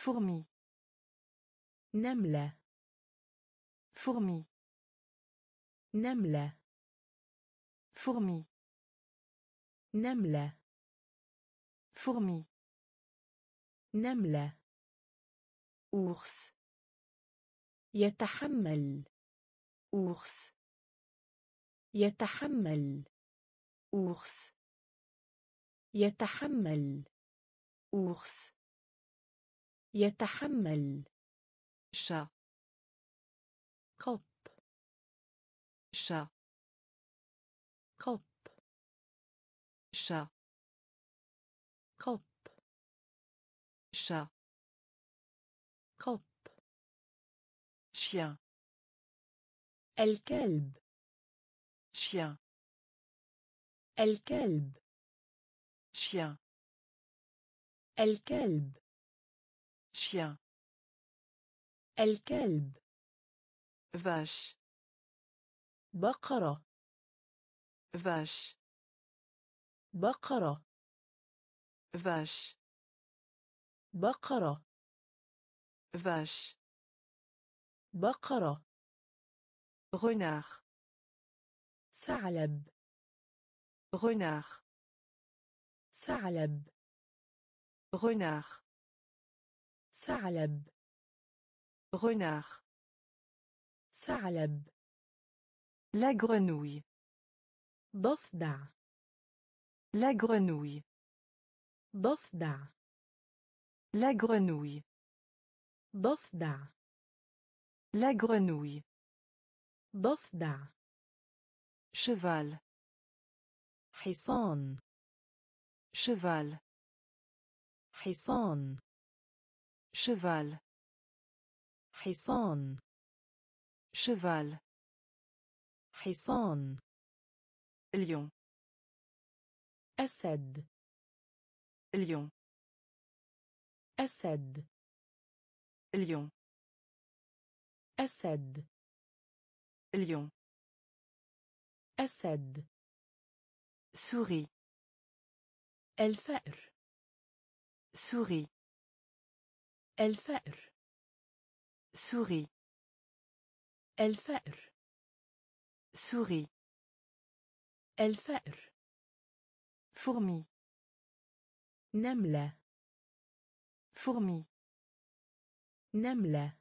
fourmi نملة. fourmi نملة. fourmi نملة. fourmi نملة. ours يتحمل. ours يتحمل. ours يتحمل. أورس يتحمل. شا. قط. شا. قط. شا. قط. شا. قط. شيا. الكلب. شيا. الكلب. شيا. الكلب. Chien الكلب vache بقرة vache بقرة vache بقرة vache بقرة renard ثعلب renard ثعلب renard ثعلب renard ثعلب la grenouille ضفدع la grenouille ضفدع la grenouille ضفدع la grenouille ضفدع cheval حصان cheval حصان cheval حصان cheval حصان lion أسد lion أسد lion أسد lion أسد souris الفأر souris الفأر. سوري. الفأر. souris. الفأر. fourmi. نملة. fourmi. نملة.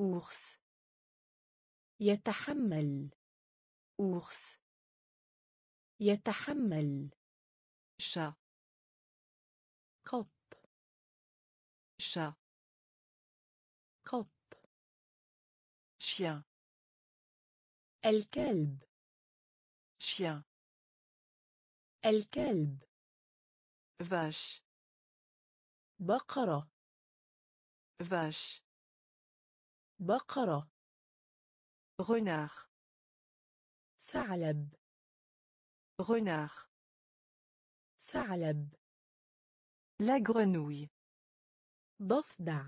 ours. يتحمل. ours. يتحمل. شا. قط. Chat قط chien الكلب chien الكلب vache بقرة vache بقرة renard ثعلب renard ثعلب la grenouille ضفدع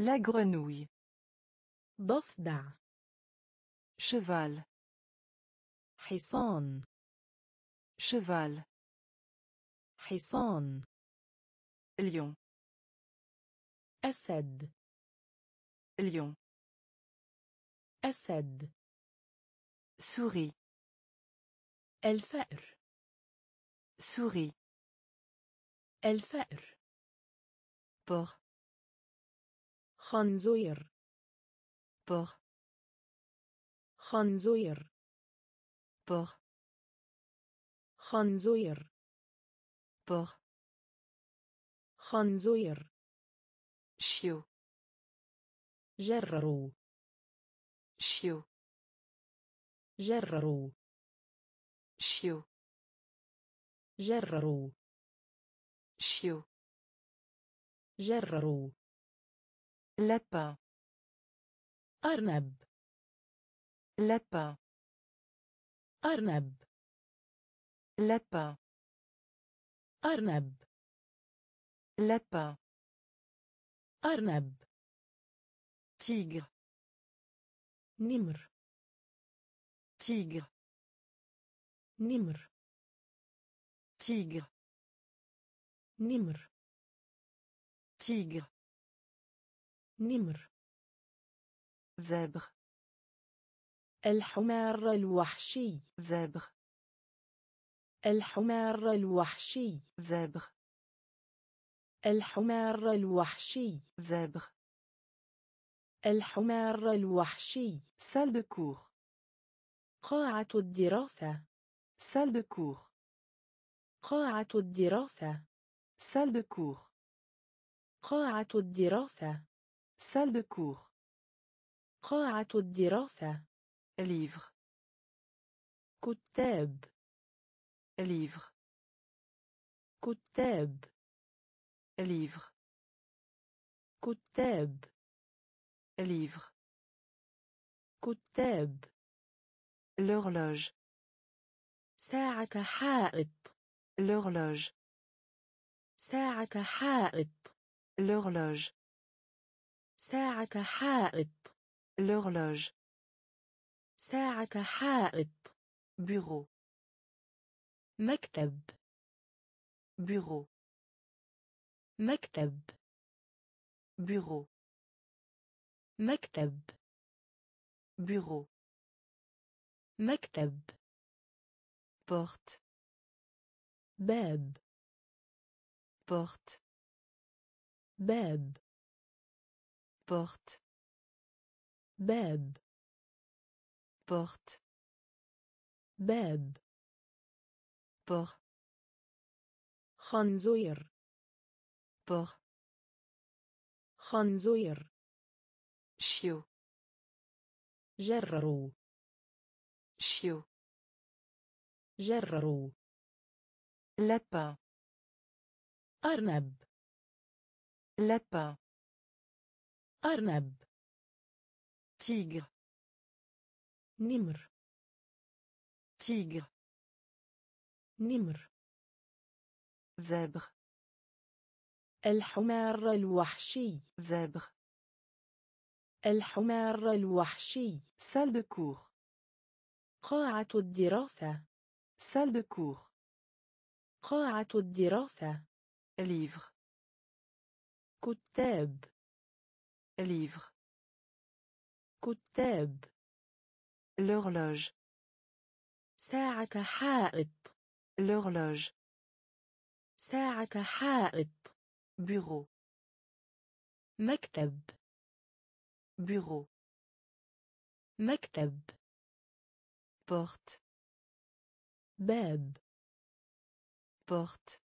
la grenouille ضفدع cheval حصان cheval حصان lion أسد lion أسد souris الفأر souris الفأر بخ خنزير. بخ خنزير. بخ خنزير. بخ خنزير. شيو. جررو. شيو. جررو. شيو. جررو. شيو. جررو lapin. أرنب. lapin. أرنب. lapin. أرنب. لبا. أرنب. تيغر نمر. تيغر نمر. تيغر نمر. Tigre. نمر. Zèbre. الحمار الوحشي. Zèbre. الحمار الوحشي. Zèbre. الحمار الوحشي. Zèbre. الحمار الوحشي. Salle de cours. قاعة الدراسة. Salle de cours. قاعة الدراسة. Salle de cours. قاعة الدراسة. Salle de cours. قاعة الدراسة. Livre. كتاب. Livre. كتاب. Livre. كتاب. Livre. كتاب. L'horloge. ساعة حائط. L'horloge. ساعة حائط. L'horloge ساعة حائط l'horloge ساعة حائط bureau مكتب bureau مكتب bureau مكتب bureau مكتب porte باب porte باب porte باب porte باب. porc خنزير porc خنزير. شيو جررو شيو. جررو لابا. أرنب. Lapin أرنب tigre نمر tigre نمر zèbre الحمار الوحشي zèbre الحمار الوحشي. salle de cours قاعة الدراسة. salle de cours قاعة الدراسة. livre. كتاب livre كتاب l'horloge ساعة حائط l'horloge ساعة حائط bureau مكتب bureau مكتب porte باب porte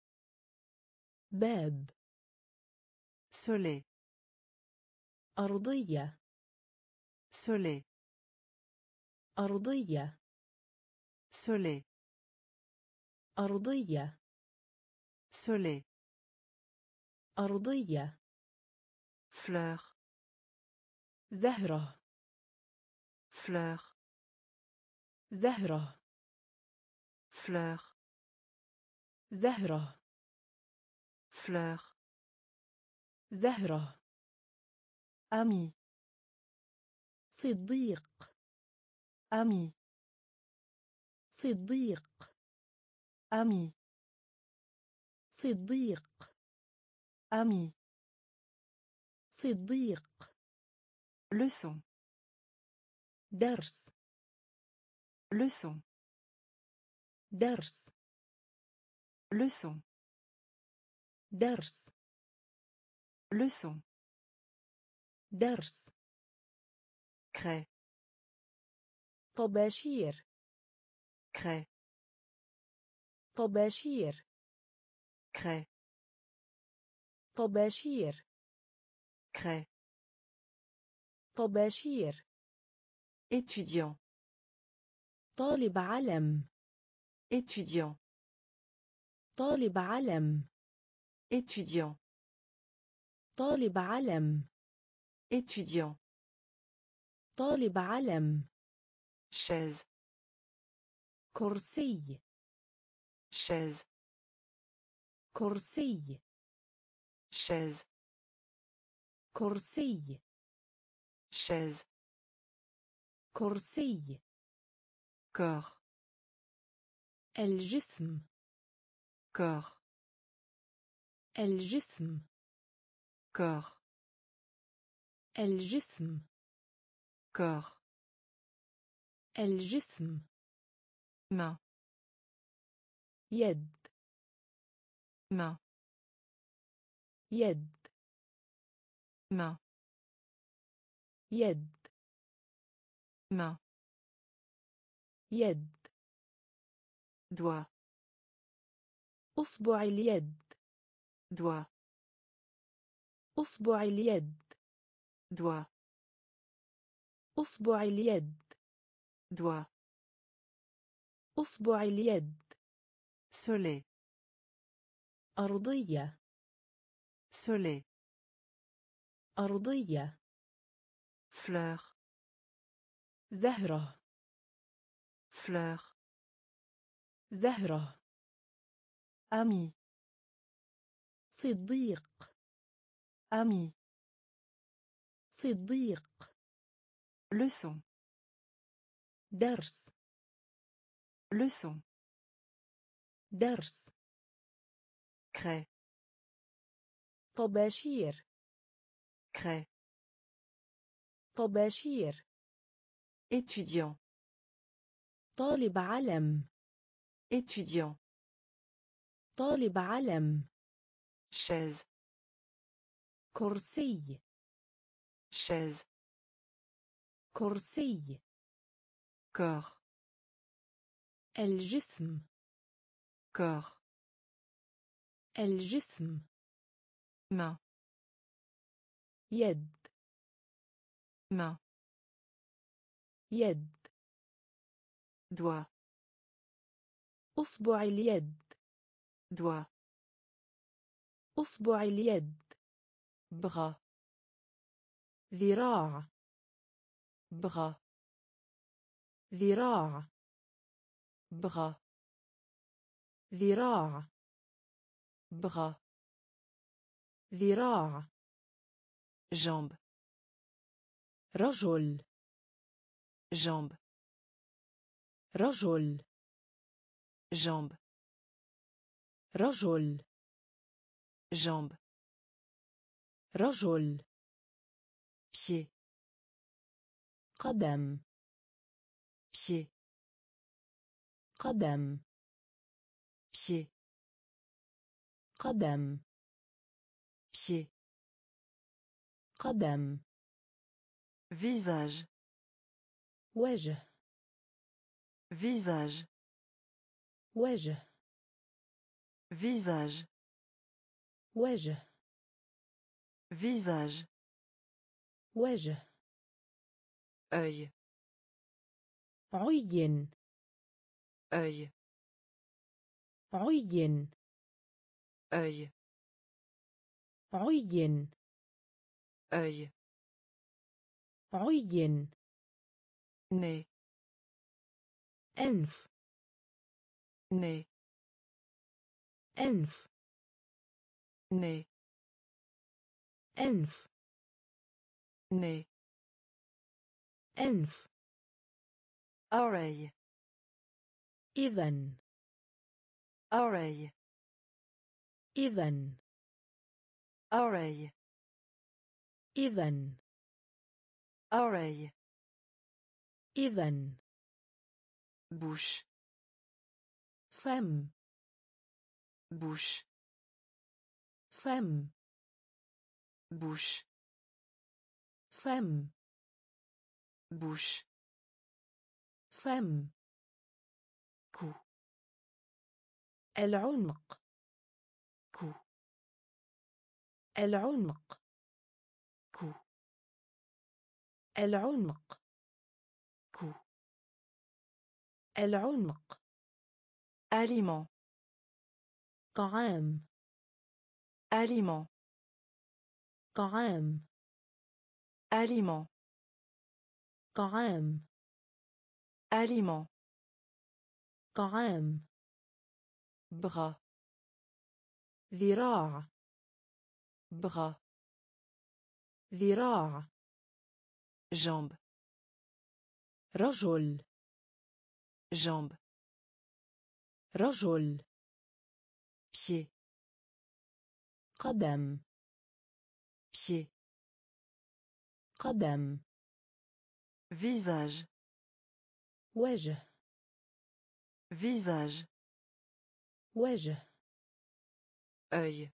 باب سولي أرضية. سولي أرضية. سولي أرضية. سولي أرضية. fleur زهرة. fleur زهرة. fleur زهرة. fleur. زهرة. ami صديق. ami صديق. ami صديق. ami صديق. leçon درس. leçon درس. leçon درس. leçon درس craie طباشير craie طباشير craie طباشير craie طباشير étudiant طالب علم étudiant طالب علم étudiant طالب علم étudiant طالب علم chaise كرسي chaise كرسي chaise كرسي chaise كرسي corps الجسم corps الجسم corps الجسم corps الجسم main يد main يد main يد main يد doigt أصبع اليد doigt أصبع اليد. doigt أصبع اليد. doigt أصبع اليد. soleil أرضية. soleil أرضية. fleur زهرة. fleur زهرة. ami صديق. Ami صديق leçon درس leçon درس craie طباشير craie طباشير étudiant طالب علم étudiant طالب علم chaise كرسي. chaise كرسي. corps الجسم. corps الجسم. main يد. main يد. doigt أصبع اليد. doigt أصبع اليد. بغا. ذراع. بغا. ذراع. بغا. ذراع. بغا. ذراع. جنب رجل. جنب رجل. جنب رجل. جنب رجل. بي قدم. بي قدم. بي قدم. بي قدم. فيزاج وجه. فيزاج وجه. Visage. وجه. visage وجه œil عين œil عين œil عين œil عين nez أنف nez أنف nez أنف nez أنف oreille إذن oreille إذن oreille إذن oreille إذن bouche فم bouche فم bouche فم bouche فم cou العنق cou العنق cou العنق cou العنق aliment طعام aliment طعام aliment طعام aliment طعام bras ذراع bras ذراع jambe رجل jambe pied قدم tiers, crâne, visage, ouais je, visage, ouais je, Oeil.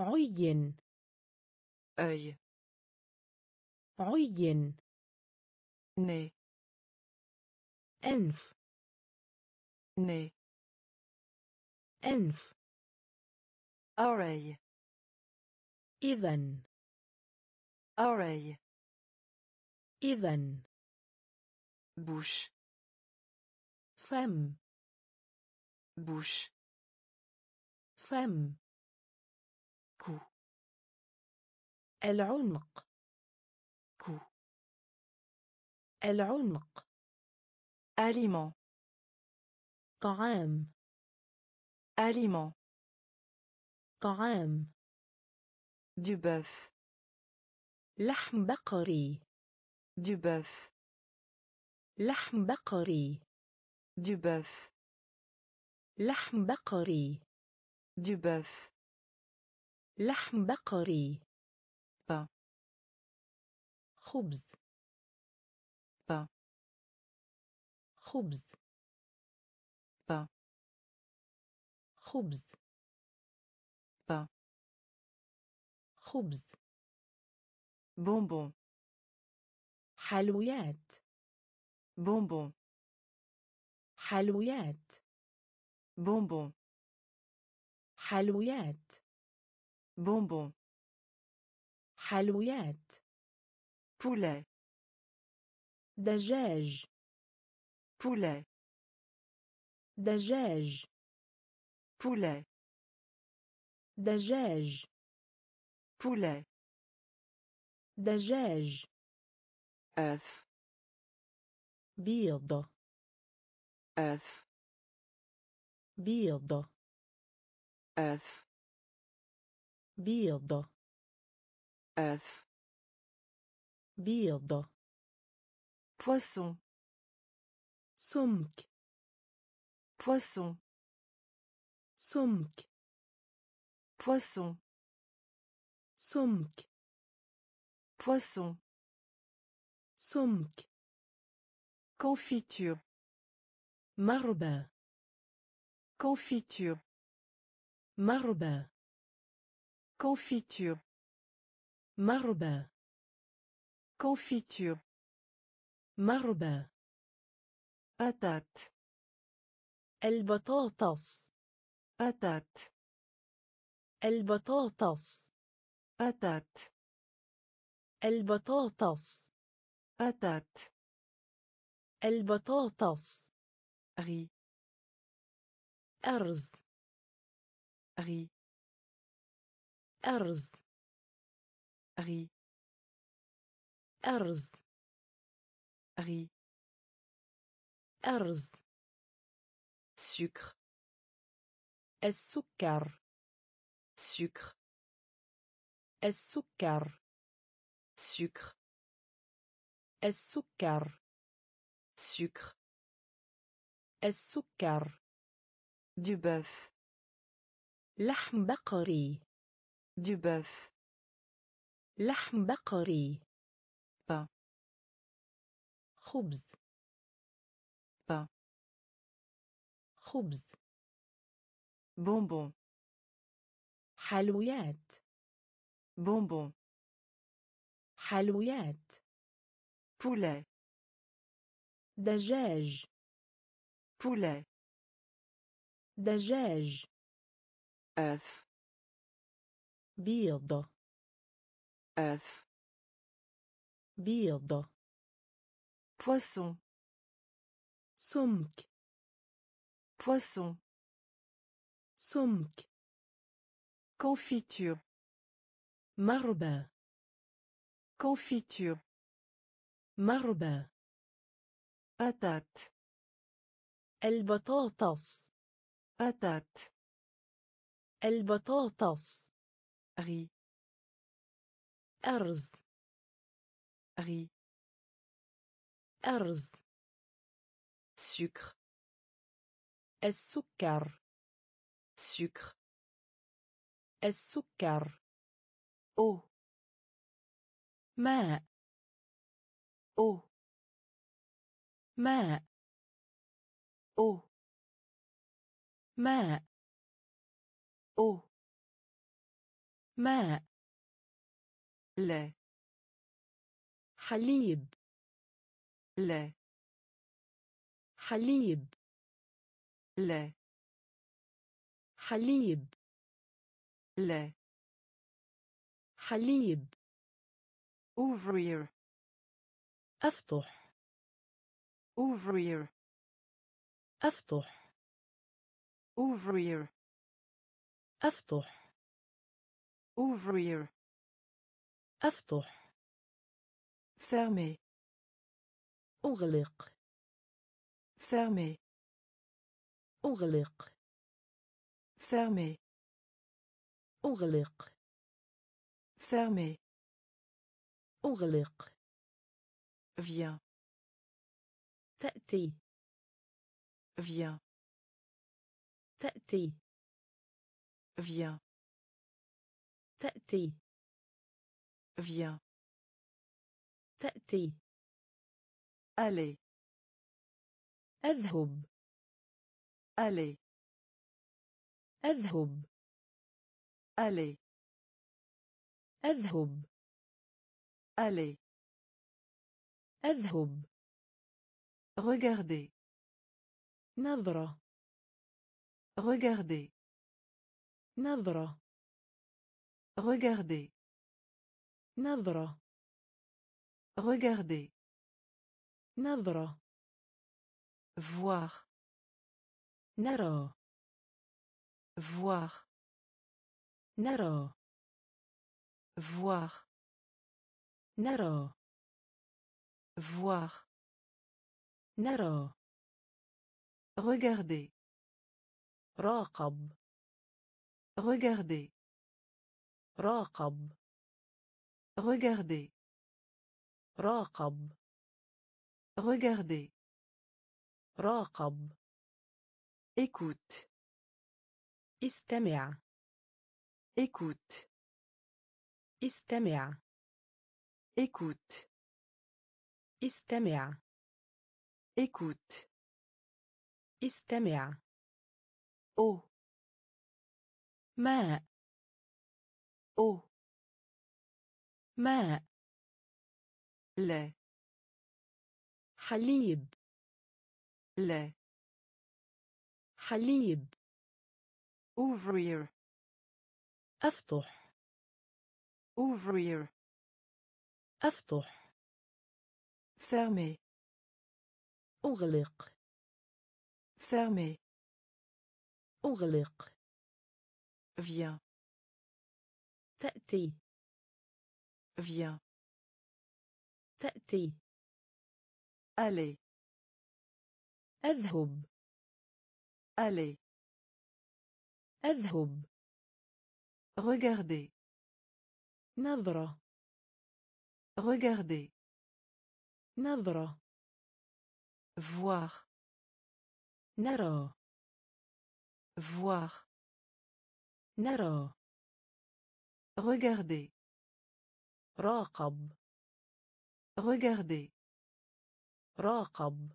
œilien, œil, œilien, nez, neuf, nez, neuf, oreille. إذن. أري إذن. بوش فم. بوش فم. كو العنق. كو العنق. أليمان طعام. أليمان طعام. du bœuf. لحم بقري. Du bœuf. لحم بقري. Du bœuf. لحم بقري. Du bœuf. لحم بقري. با خبز. خبز. خبز. خبز. بونبون. حلويات. بونبون. حلويات. بونبون. حلويات. بونبون. حلويات. poulet دجاج. poulet دجاج. بولي دجاج, بولي. دجاج. poulet دجاج œuf بيض œuf بيض œuf بيض œuf بيض poisson سمك poisson سمك poisson سمك poisson سمك confiture مربى confiture مربى confiture مربى confiture مربى patate البطاطس patate البطاطس أتت البطاطس. أتت البطاطس. غي أرز. غي أرز. غي أرز. غي أرز. سكر. السكر. سكر. السكر. sucre السكر. sucre السكر. Du bœuf. لحم بقري. Du bœuf. لحم بقري. Pain. خبز. Pain. خبز. Bonbon. حلويات. bonbon حلويات poulet دجاج poulet دجاج œuf بيض œuf بيض poisson سمك poisson سمك confiture مربى confiture مربى patate البطاطس patate البطاطس riz أرز riz أرز sucre السكر sucre السكر. أو ماء أو ماء أو ماء أو ماء. لا. حليب. لا. حليب. lait. حليب. lait. حليب. ouvrir. افتح ouvrir. افتح ouvrir. افتح ouvrir. افتح fermer. أغلق. فيرمي. أغلق. فيرمي. أغلق. fermer أغلق viens تأتي viens تأتي viens تأتي viens تأتي aller أذهب aller أذهب aller أذهب aller أذهب regardez نظرة regardez نظرة regardez نظرة regardez نظرة voir نرى voir نرى voir نرى voir نرى regardez راقب regardez راقب regardez راقب regardez راقب écoute استمع écoute استمع. écoute استمع. écoute استمع. eau ماء. eau ماء. lait حليب. lait حليب. ouvrir أفتح ouvrir أفتح fermer أغلق fermer أغلق viens تأتي viens تأتي aller أذهب aller أذهب regardez نظرة regardez نظرة voir نرى voir نرى regardez راقب regardez راقب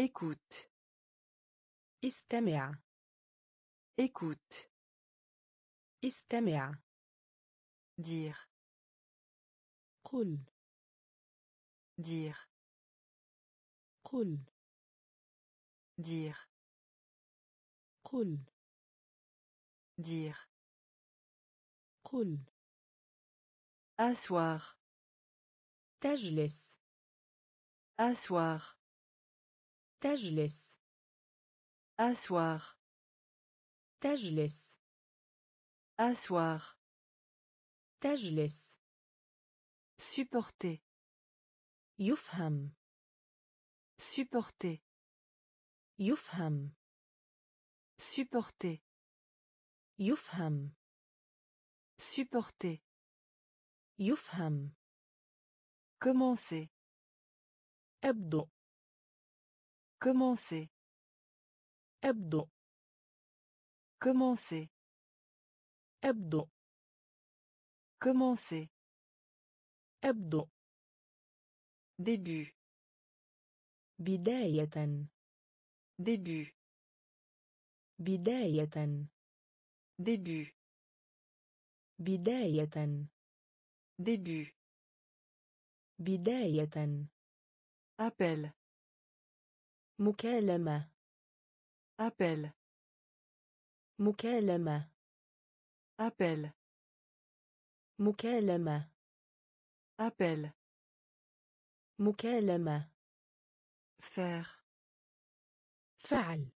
écoute استمع écoute استمع dire قل dire قل dire قل dire قل asseoir تجلس asseoir تجلس asseoir تجلس asseoir Supporter. Yufham. Supporter. Yufham. Supporter. Yufham. Supporter. Yufham. Commencer. Abdo. Commencer. Abdo. Commencer. Abdo. Commencer. أبدأ Début. بداية Début. بداية Début. بداية Début. بداية Appel. مكالمة Appel. مكالمة Appel. مكالمة. أبل مكالمة. faire فعل.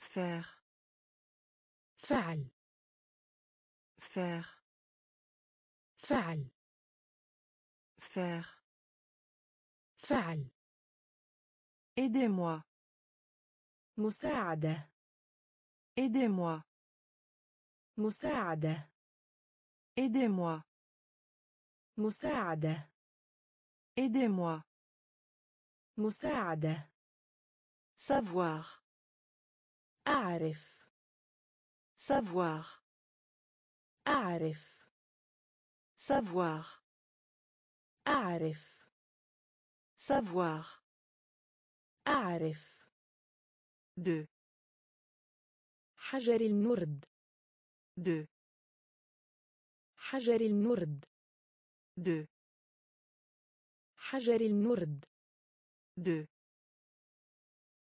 faire فعل. faire فعل. faire فعل. aidez-moi مساعدة. aidez-moi مساعدة. Aidez-moi. مساعدة Aidez-moi. مساعدة Savoir. أعرف Savoir. أعرف Savoir. أعرف Savoir. أعرف De. حجر النرد De. حجر النرد De. حجر النرد De.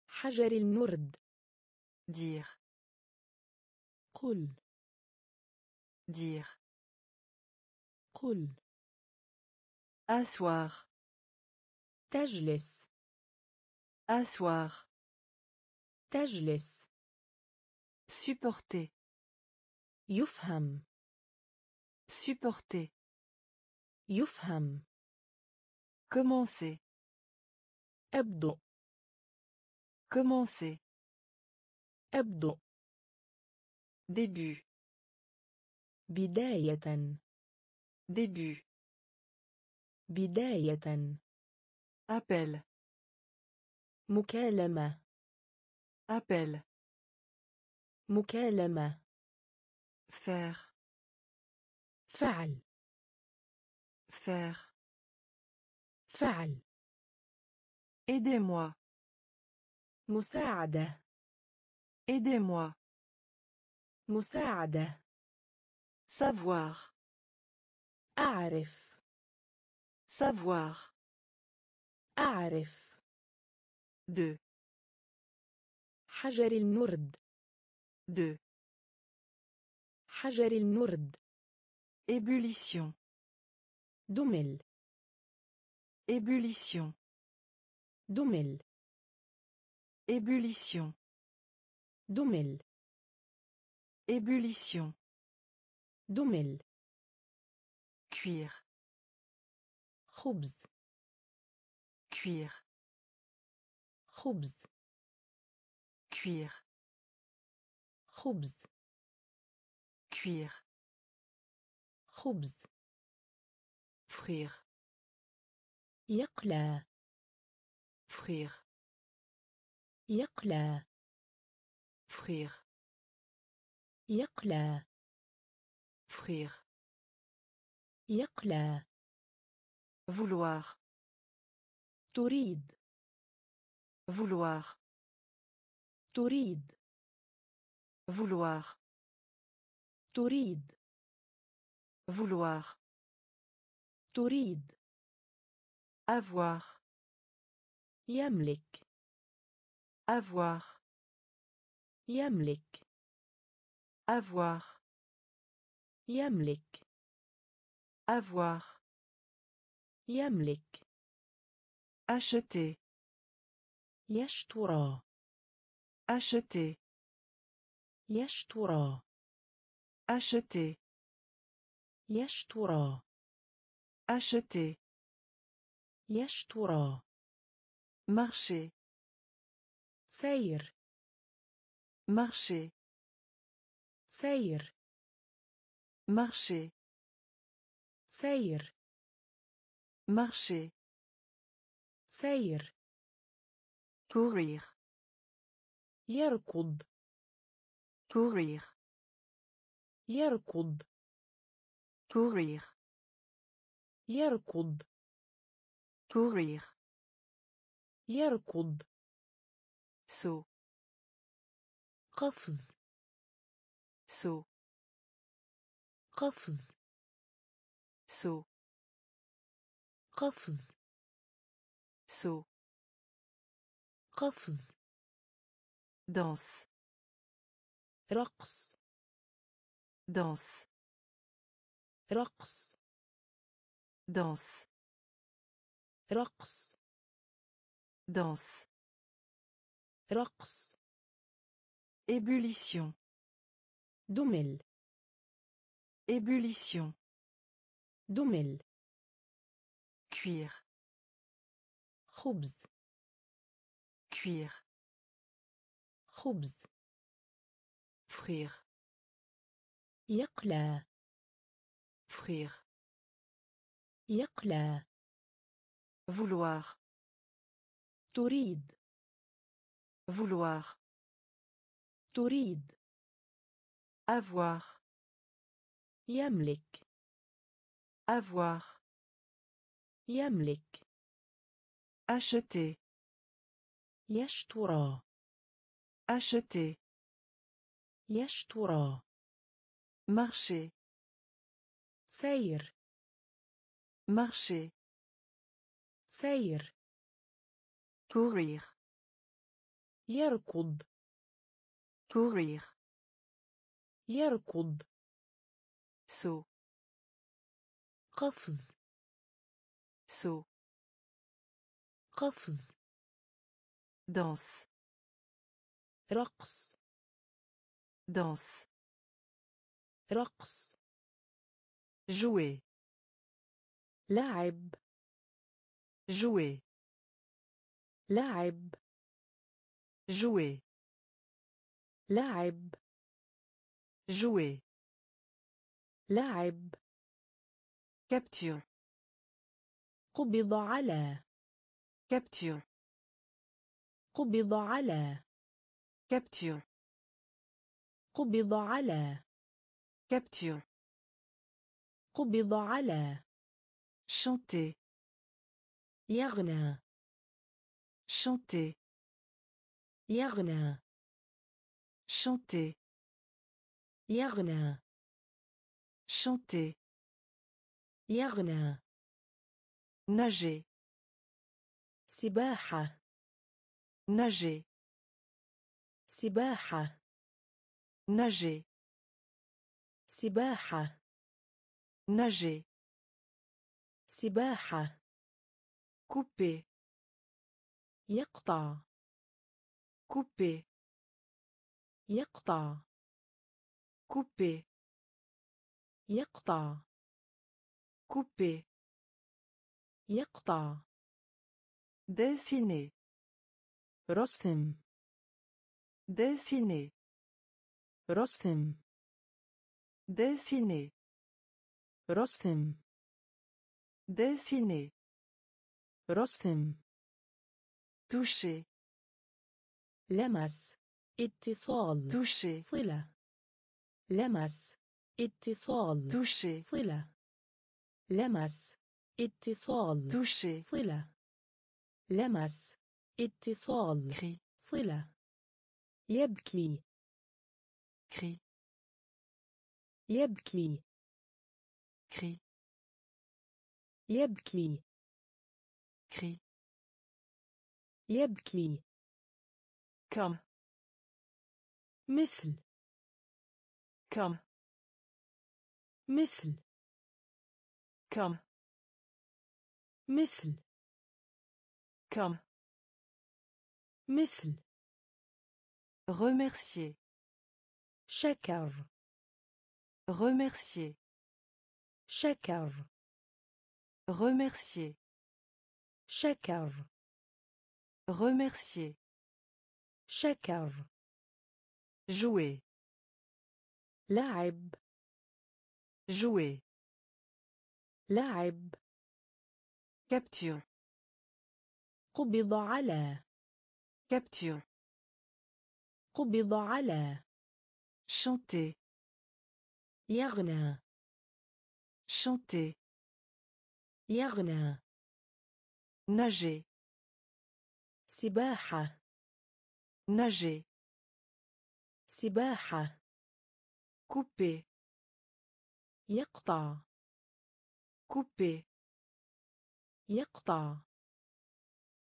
حجر النرد Dire. قل Dire. قل Asseoir. تجلس Asseoir. تجلس Supporter. يفهم Supporter. يفهم Commencer. أبدأ Commencer. أبدأ Début. بداية Début. بداية Appel. مكالمة Appel. مكالمة Faire. فعل Faire. فعل Aidez-moi. مساعدة Aidez-moi. مساعدة Savoir. أعرف Savoir. أعرف De. حجر النرد De. حجر النرد Ébullition. Dommel. Ébullition. Dommel. Ébullition. Dommel. Ébullition. Dommel. Cuir. Khubz. Cuir. Khubz. Cuir. Khubz. Cuir. خبز. فخير. يقلى. فخير. يقلى. فخير. يقلى. فخير. يقلى. Vouloir. تريد. Vouloir. تريد. Vouloir. تريد. Vouloir. تريد Avoir. يملك Avoir. يملك Avoir. يملك Avoir. يملك Acheter. يشترى Acheter. يشترى Acheter. يشترى Acheter. يشترى Marcher. سير Marcher. سير Marcher. سير Marcher. سير Courir. يركض Courir. يركض courir. يركض. courir. يركض. سو قفز. سو قفز. سو قفز. سو قفز. دانس رقص. دانس رقص danse رقص danse رقص ébullition دمل ébullition دمل cuire خبز cuire خبز frire يقلى frire يقلى vouloir تريد vouloir تريد avoir يملك avoir يملك acheter يشترى acheter يشترى marcher سير. مارشي سير. كورير يركض. كورير يركض. سو. قفز. سو. قفز. دانس. رقص. دانس. رقص. Jouer لعب jouer لعب jouer لعب jouer لعب capture قبض على capture قبض على capture قبض على capture قبض على chanter يغنى chanter يغنى chanter يغنى chanter يغنى nager سباحة nager سباحة nager سباحة nager سباحة couper يقطع couper يقطع couper يقطع couper يقطع dessiner رسم dessiner رسم dessiner رسم. Dessiner. رسم. Toucher. لمس. اتصال. Toucher. صلة. لمس. اتصال. Toucher. صلة. لمس. اتصال. Toucher. صلة. لمس. اتصال. Cri. صلة. يبكي. Cri. يبكي. Cri يبكي cri يبكي comme مثل comme مثل comme مثل comme مثل remercier شكر remercier شكر remercier شكر remercier شكر jouer لعب jouer لعب capture قبض على capture قبض على chanter يغنى Chanter. يغنى Nager. سباحة Nager. سباحة Couper. يقطع Couper. يقطع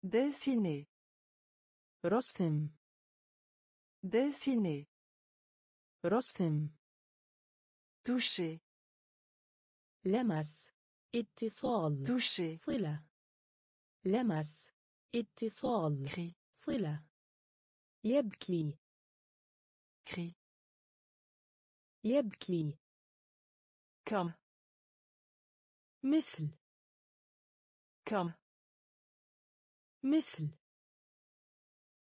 Dessiner. رسم Dessiner. رسم Toucher. لمس اتصال Toucher. صلة لمس اتصال Cri. صلة يبكي Cri. يبكي Comme. مثل Comme. مثل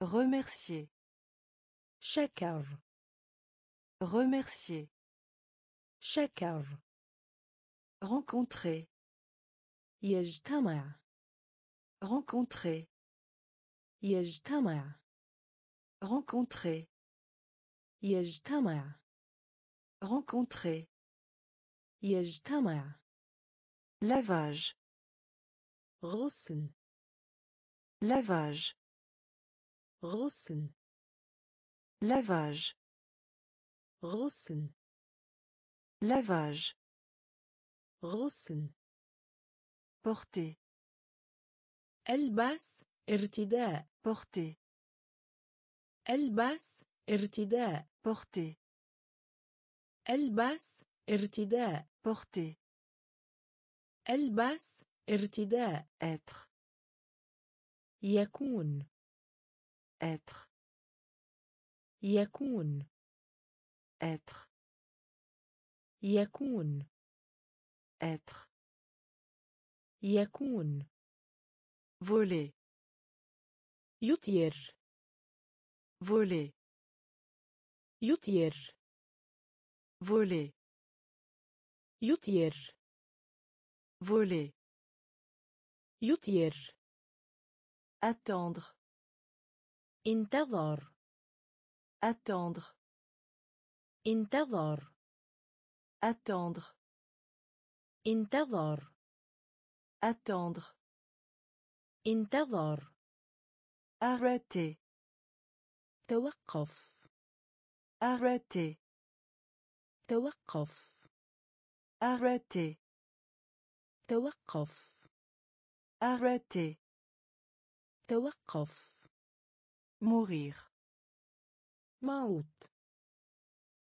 Remercier. شكر Remercier. شكر Rencontrer. يجتمع Rencontrer. يجتمع Rencontrer. يجتمع Rencontrer. يجتمع Lavage. غسل Lavage. غسل Lavage. غسل Lavage. غسل Porter. ألبس ارتداء Porter. ألبس ارتداء Porter. ألبس ارتداء Porter. ألبس ارتداء Être. يكون Être. يكون Être. يكون Être. يكون Voler. يطير Voler. يطير Voler. يطير Voler. يطير Attendre. انتظر Attendre. انتظر Attendre. انتظر Attendre. انتظر Arrêter. توقف Arrêter. توقف Arrêter. توقف Arrêter. توقف Mourir. موت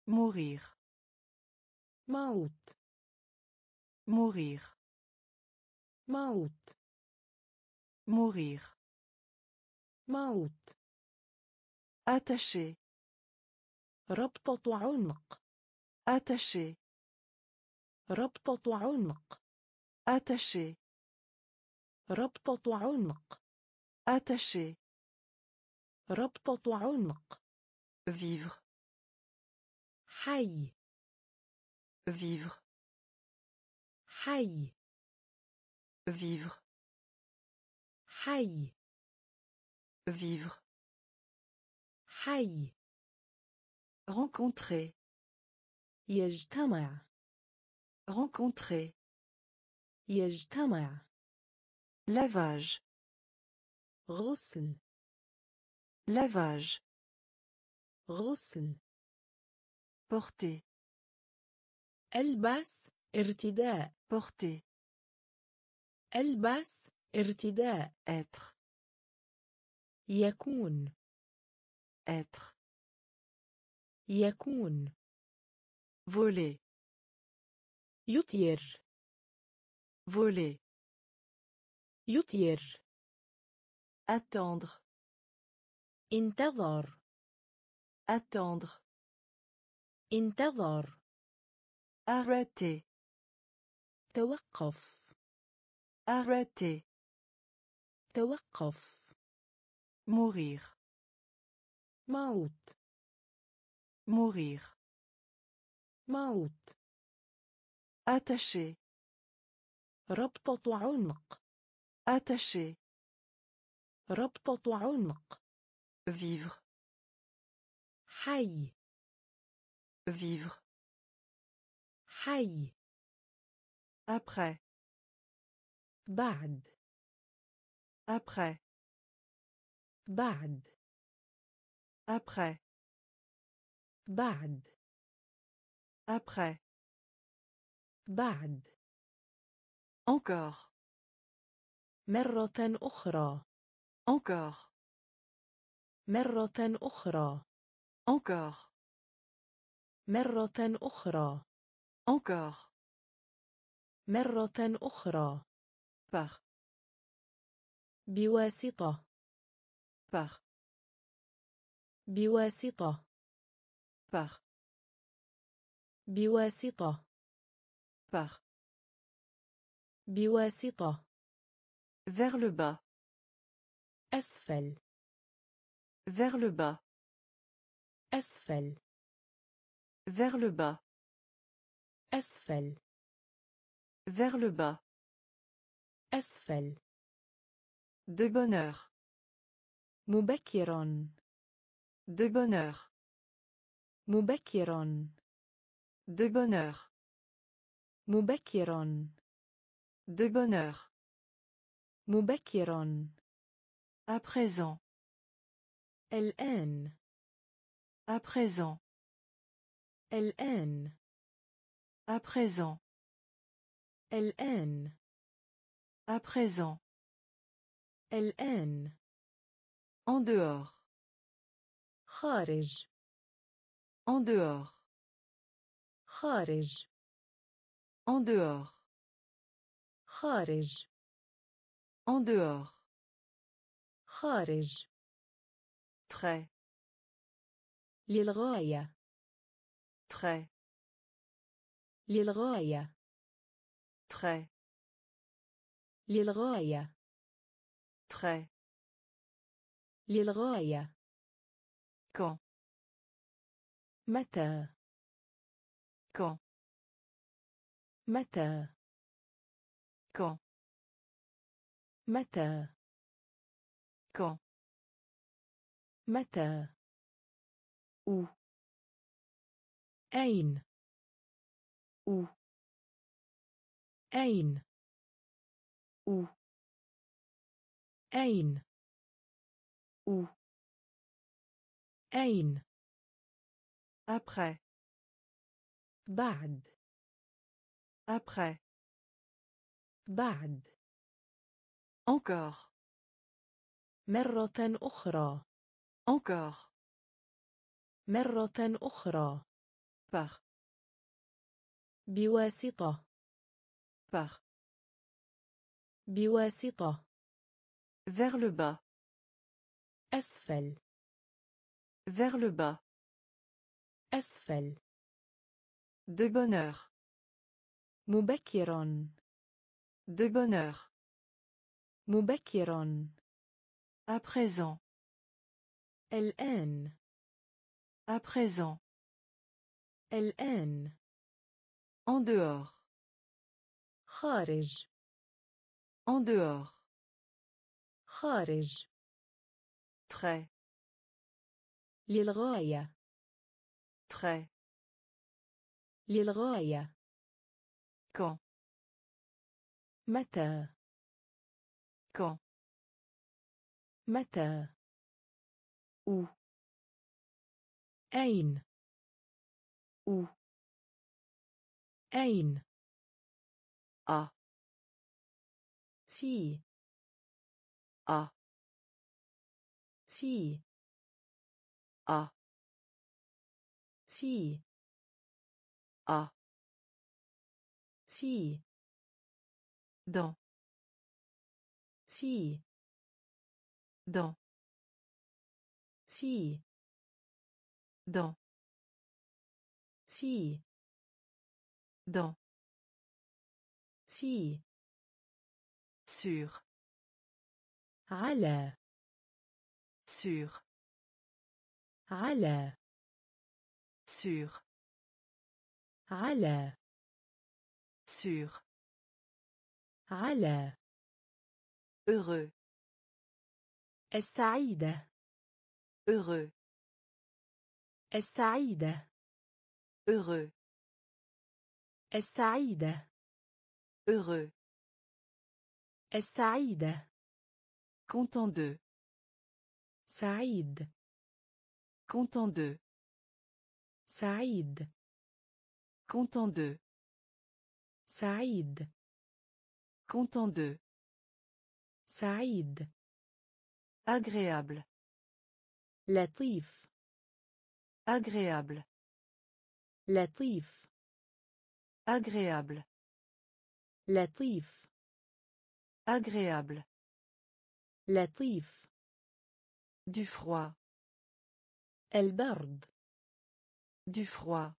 Mourir. موت Mourir. موت Mourir. موت Attacher. ربطة عنق Attacher. ربطة عنق Attacher. ربطة عنق Attacher. ربطة عنق Vivre. حي Vivre. حي Vivre. حي Vivre. حي Rencontrer. يجتمع Rencontrer. يجتمع Lavage. غسل Lavage. غسل Porter. البس ارتداء Porter. البس ارتداء Être. يكون Être. يكون Voler. يطير Voler. يطير Attendre. انتظر Attendre. انتظر Arrêter. توقف Arrêter. توقف Mourir. موت Mourir. موت Attacher. ربطة عنق Attacher. ربطة عنق Vivre. حي Vivre. حي Après. بعد Après. بعد Après. بعد Après. بعد Encore. مرة أخرى Encore. مرة أخرى Encore. مرة أخرى Encore. مرة أخرى Par. بواسطة Par. بواسطة Par. بواسطة Par. بواسطة Vers le bas. أسفل Vers le bas. أسفل Vers le bas. أسفل Vers le bas. أسفل De bonheur. مبكر De bonheur. مبكر De bonheur. مبكر De bonheur. مبكر À présent. الآن À présent. الآن À présent. الآن À présent. الآن En dehors. خارج En dehors. خارج En dehors. خارج En dehors. خارج Très. للغاية Très. للغاية Très. للغاية Très. للغاية Quand. متى Quand. متى Quand. متى Quand. متى Où. أين Où. أين Où. أين Où. أين Après. بعد Après. بعد Encore. مرة أخرى Encore. مرة أخرى Par. بواسطة Par. بواسطة Vers le bas. أسفل Vers le bas. أسفل De bonheur. مبكر De bonheur. مبكر À présent. الآن À présent. الآن En dehors. خارج En dehors. خارج Très. للغاية Très. للغاية Quand. متى Quand. متى Où. أين Où. أين A. Fille. A. Fille. A. Fille. A. Fille. Dans. Fille. Dans. Fille. Dans. Fille. Dans. في Sur. على Sur. على Sur. على Sur. على Heureux. السعيدة Heureux. السعيدة Heureux. السعيدة Heureux. السعيدة Content de. سعيد Content de. سعيد Content de. سعيد Content de. سعيد Agréable. لطيف Agréable. لطيف Agréable. لطيف Agréable. لطيف Du froid. البرد Du froid.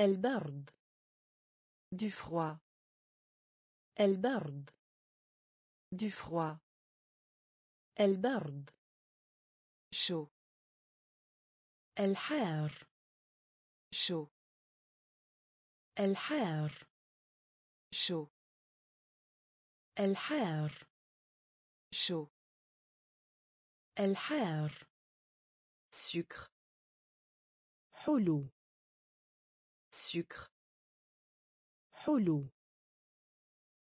البرد Du froid. البرد Du froid. البرد Chaud. الحار Chaud. الحار شو؟ الحار. شو؟ الحار. سكر. حلو. سكر. حلو.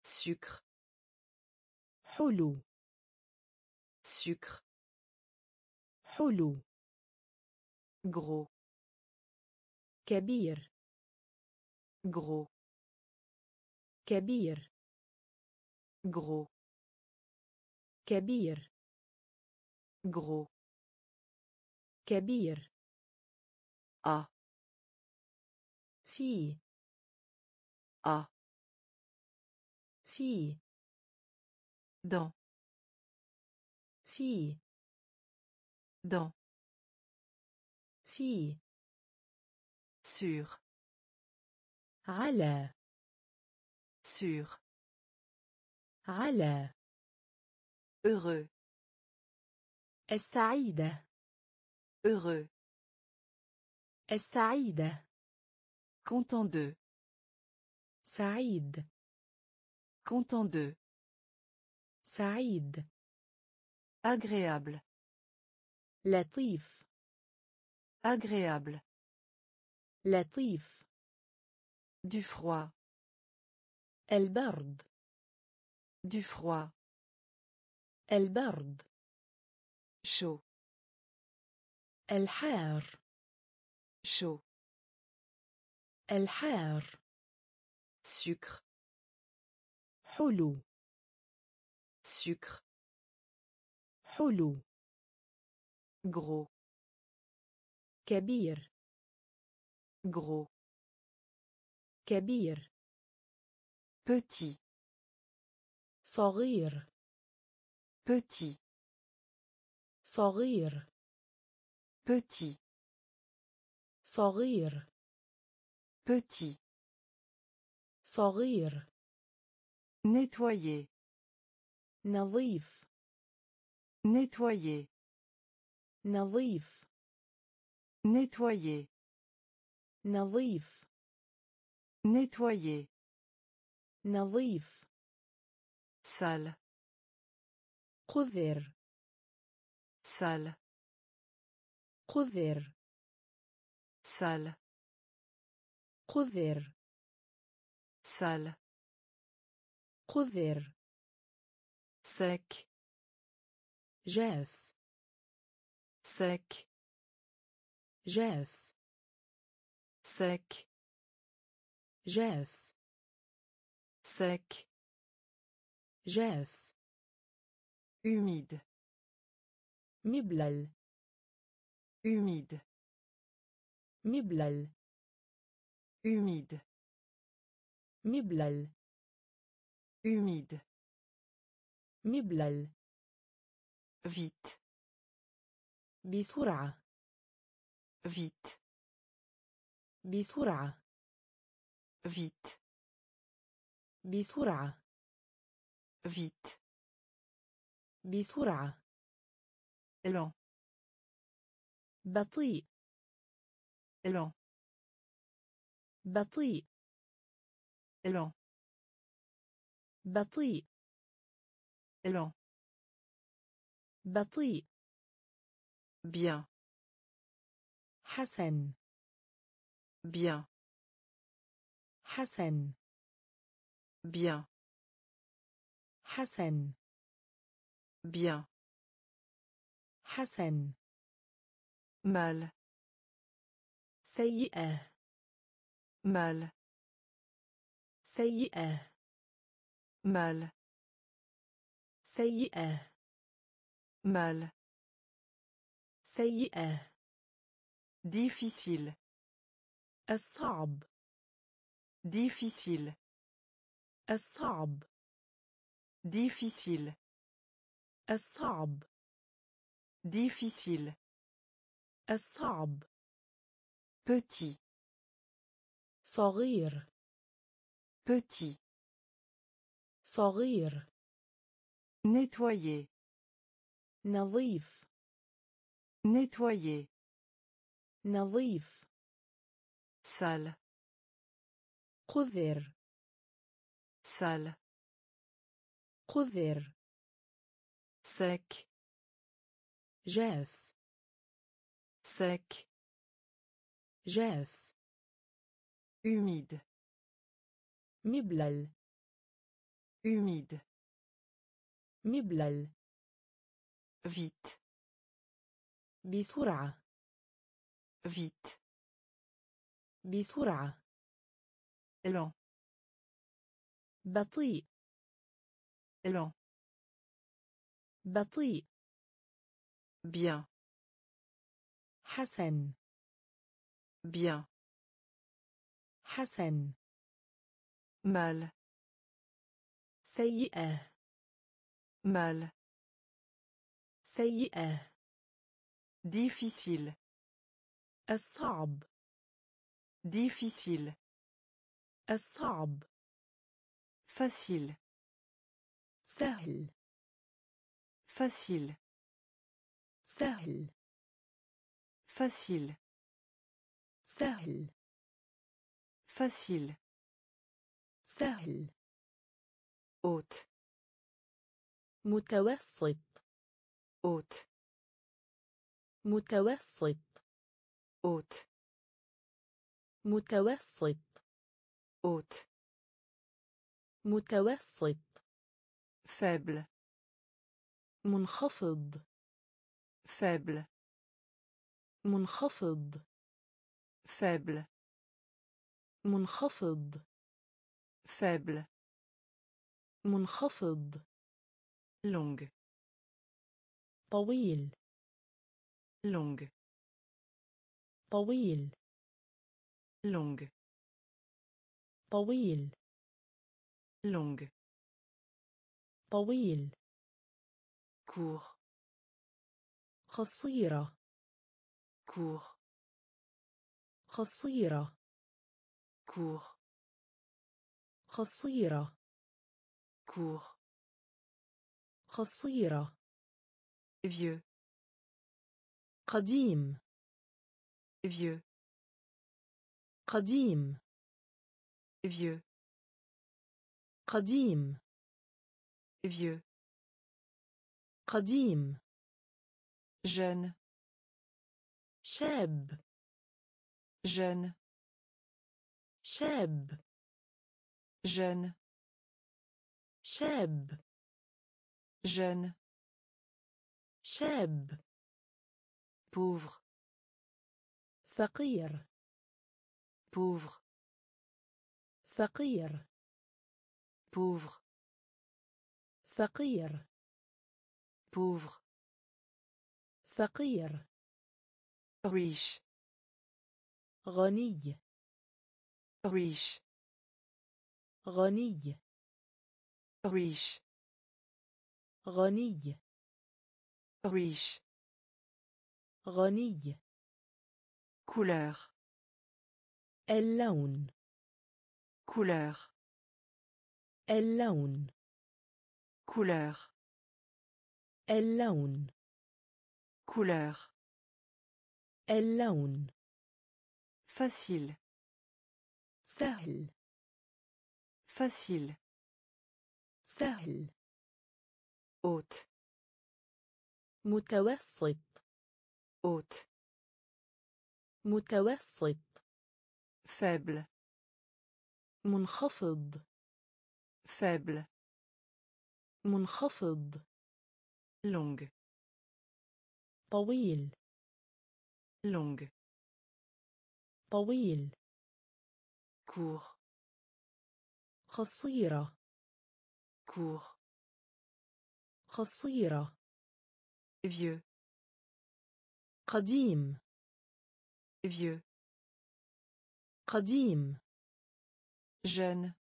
سكر. حلو. سكر. حلو. Gros. كبير. Gros. كبير Gros. كبير Gros. كبير A. في A. في Dans. في Dans. في Sur. على Sur. على Heureux. السعيدة Heureux. السعيدة Content de. سعيد Content de. سعيد Agréable. لطيف Agréable. لطيف Du froid. البرد Du froid. البرد Chaud. الحار Chaud. الحار Sucre. حلو Sucre. حلو Gros. كبير Gros. كبير Petit. صغير Petit. صغير Petit. صغير Petit. صغير Nettoyer. نظيف Nettoyer. نظيف Nettoyer. نظيف Nettoyer. نظيف Sale. قذر Sale. قذر Sale. قذر Sale. قذر Sec. جاف Sec. جاف Sec. جاف Sec. جاف Humide. مبلل Humide. مبلل Humide. مبلل Humide. مبلل Vite. بسرعة Vite. بسرعة Vite. بسرعة Vite. بسرعة Lent. بطيء Lent. بطيء Lent. بطيء Lent. بطيء Bien. حسن Bien. حسن Bien. حسن Bien. حسن Mal. سيئة Mal. سيئة Mal. سيئة Mal. سيئة Difficile. الصعب Difficile. الصعب Difficile. الصعب Difficile. الصعب Petit. صغير Petit. صغير Nettoyer. نظيف Nettoyer. نظيف Sale. قذر Sale. قذر Sec. جاف Sec. جاف Humide. مبلل Humide. مبلل Vite. بسرعة Vite. بسرعة Lent. بطيء. لون بطيء. Bien. حسن. Bien. حسن. mal سيئة. mal سيئة. difficile الصعب. difficile الصعب. Facile. سهل Facile. سهل Facile. سهل Facile. سهل Haute. متوسط Haute. متوسط Haute. متوسط Haute. متوسط. faible منخفض. faible منخفض. faible منخفض. faible منخفض. long طويل. long طويل. long طويل. long طويل. court قصيرة. court قصيرة. court قصيرة. court قصيرة. vieux. قديم. vieux. قديم. vieux. قديم Vieux. قديم Jeune. شاب Jeune. شاب Jeune. شاب Jeune. شاب Pauvre. فقير Pauvre. فقير Pauvre. فقير Pauvre. فقير Riche. غني Riche. غني Riche. غني Riche. غني Couleur. اللون Couleur. اللون. Couleur. اللون. Couleur. اللون. Facile. سهل. Facile. سهل. haute متوسط. haute متوسط. Faible منخفض. Faible منخفض longue طويل longue طويل court قصيرة court قصيرة vieux قديم vieux قديم jeune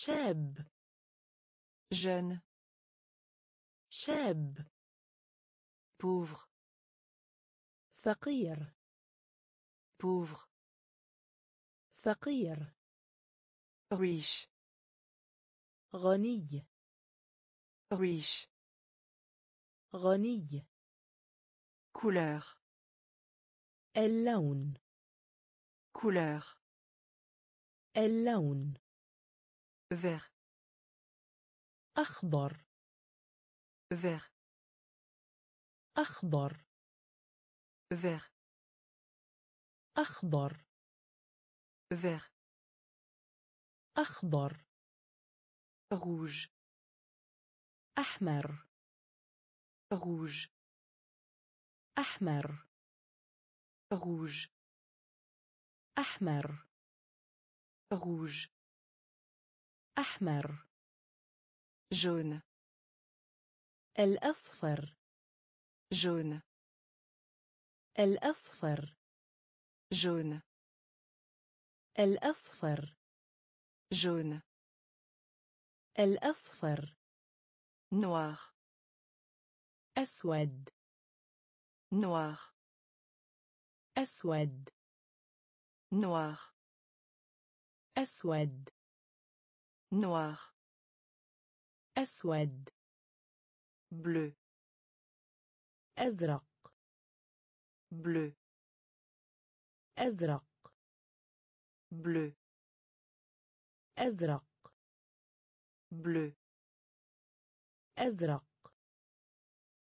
شاب jeune شاب pauvre فقير pauvre فقير riche غني riche غني couleur اللون couleur اللون vert أخضر vert أخضر vert أخضر vert أخضر rouge أحمر rouge أحمر rouge أحمر rouge أحمر jaune. الأصفر. Jaune. الأصفر. Jaune. الأصفر. Jaune. الأصفر. Noir. أسود. Noir. أسود. Noir. أسود. Noir أسود bleu أزرق bleu أزرق bleu أزرق bleu أزرق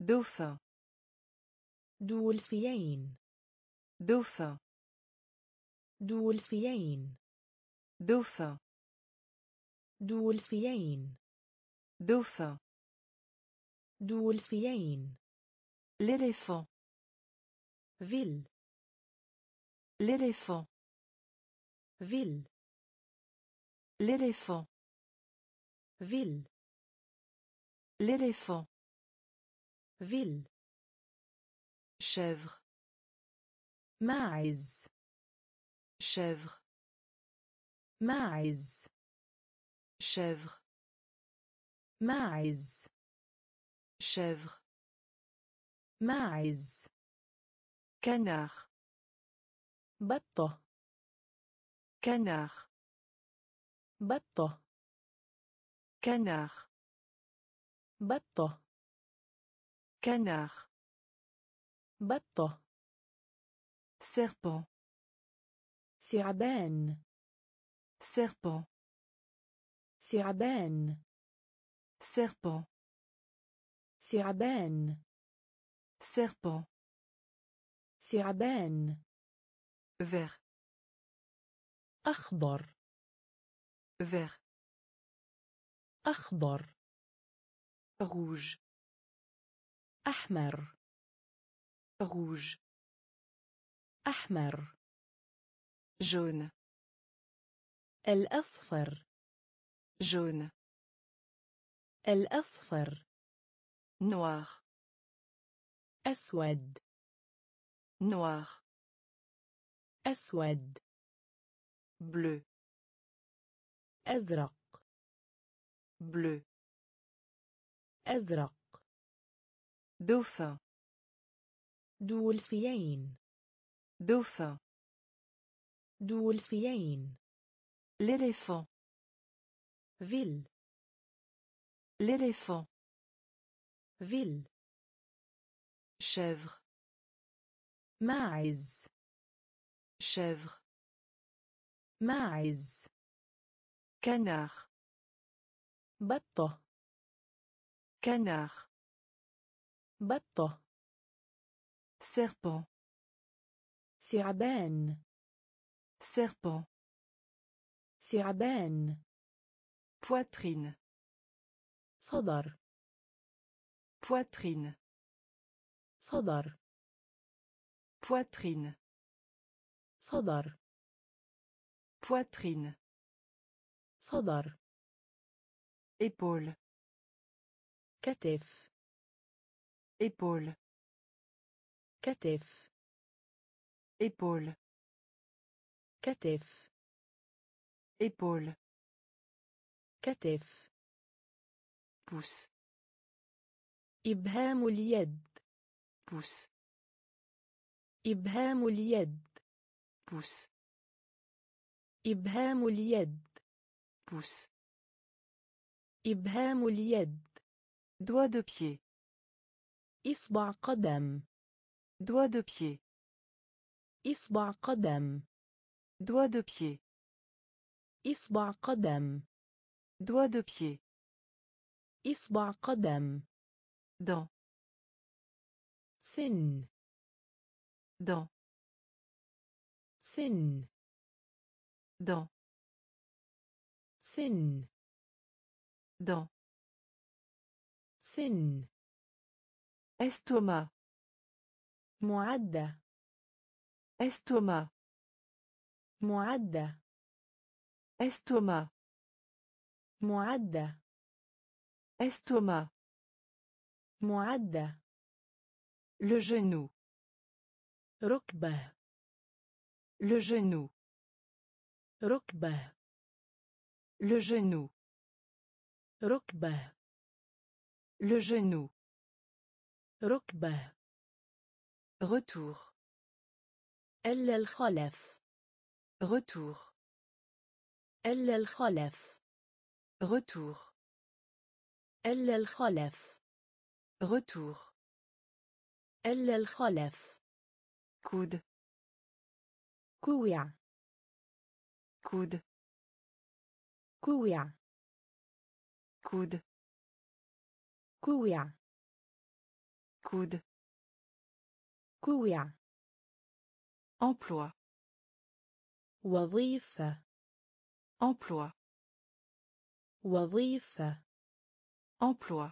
dauphin دولفين dauphin دولفين dauphin دولفين dauphin دولفين l'éléphant فيل l'éléphant فيل l'éléphant فيل l'éléphant فيل chèvre ماعز chèvre ماعز chèvre ماعز chèvre ماعز canard بطة canard بطة canard بطة canard بطة serpent ثعبان serpent ثعبان. serpent ثعبان. serpent ثعبان. vert أخضر. vert أخضر. rouge أحمر. rouge أحمر. jaune الأصفر. جون الأصفر نوار أسود نوار أسود بلو أزرق بلو أزرق دوفا دولفيين دوفا دولفيين ليليفون فيل l'éléphant فيل chèvre ماعز chèvre ماعز canard بطة canard بطة serpent ثعبان serpent ثعبان Poitrine. صدر Poitrine. صدر Poitrine. صدر Poitrine. صدر Épaule. كتف Épaule. كتف Épaule. كتف Épaule. كتف Pouce. إبهام اليد Pouce. إبهام اليد Pouce. إبهام اليد Pouce. إبهام اليد Doigt de pied. إصبع قدم Doigt de pied. إصبع قدم Doigt de pied. إصبع قدم Doigt de pied. إصبع قدم Dent. سن Dent. سن Dent. سن Dent. سن Estomac. معدة Estomac. معدة Estomac. معدة Estomac. معدة Le genou. ركبة Le genou. ركبة Le genou. ركبة Le genou. ركبة Retour. إلا الخلف Retour. إلا الخلف Retour. إلا الخلف Retour. إلا الخلف Coude. كوع Coude. كوع Coude. كوع Coude. كوع Emploi. وظيفة Emploi. وظيفة Emploi.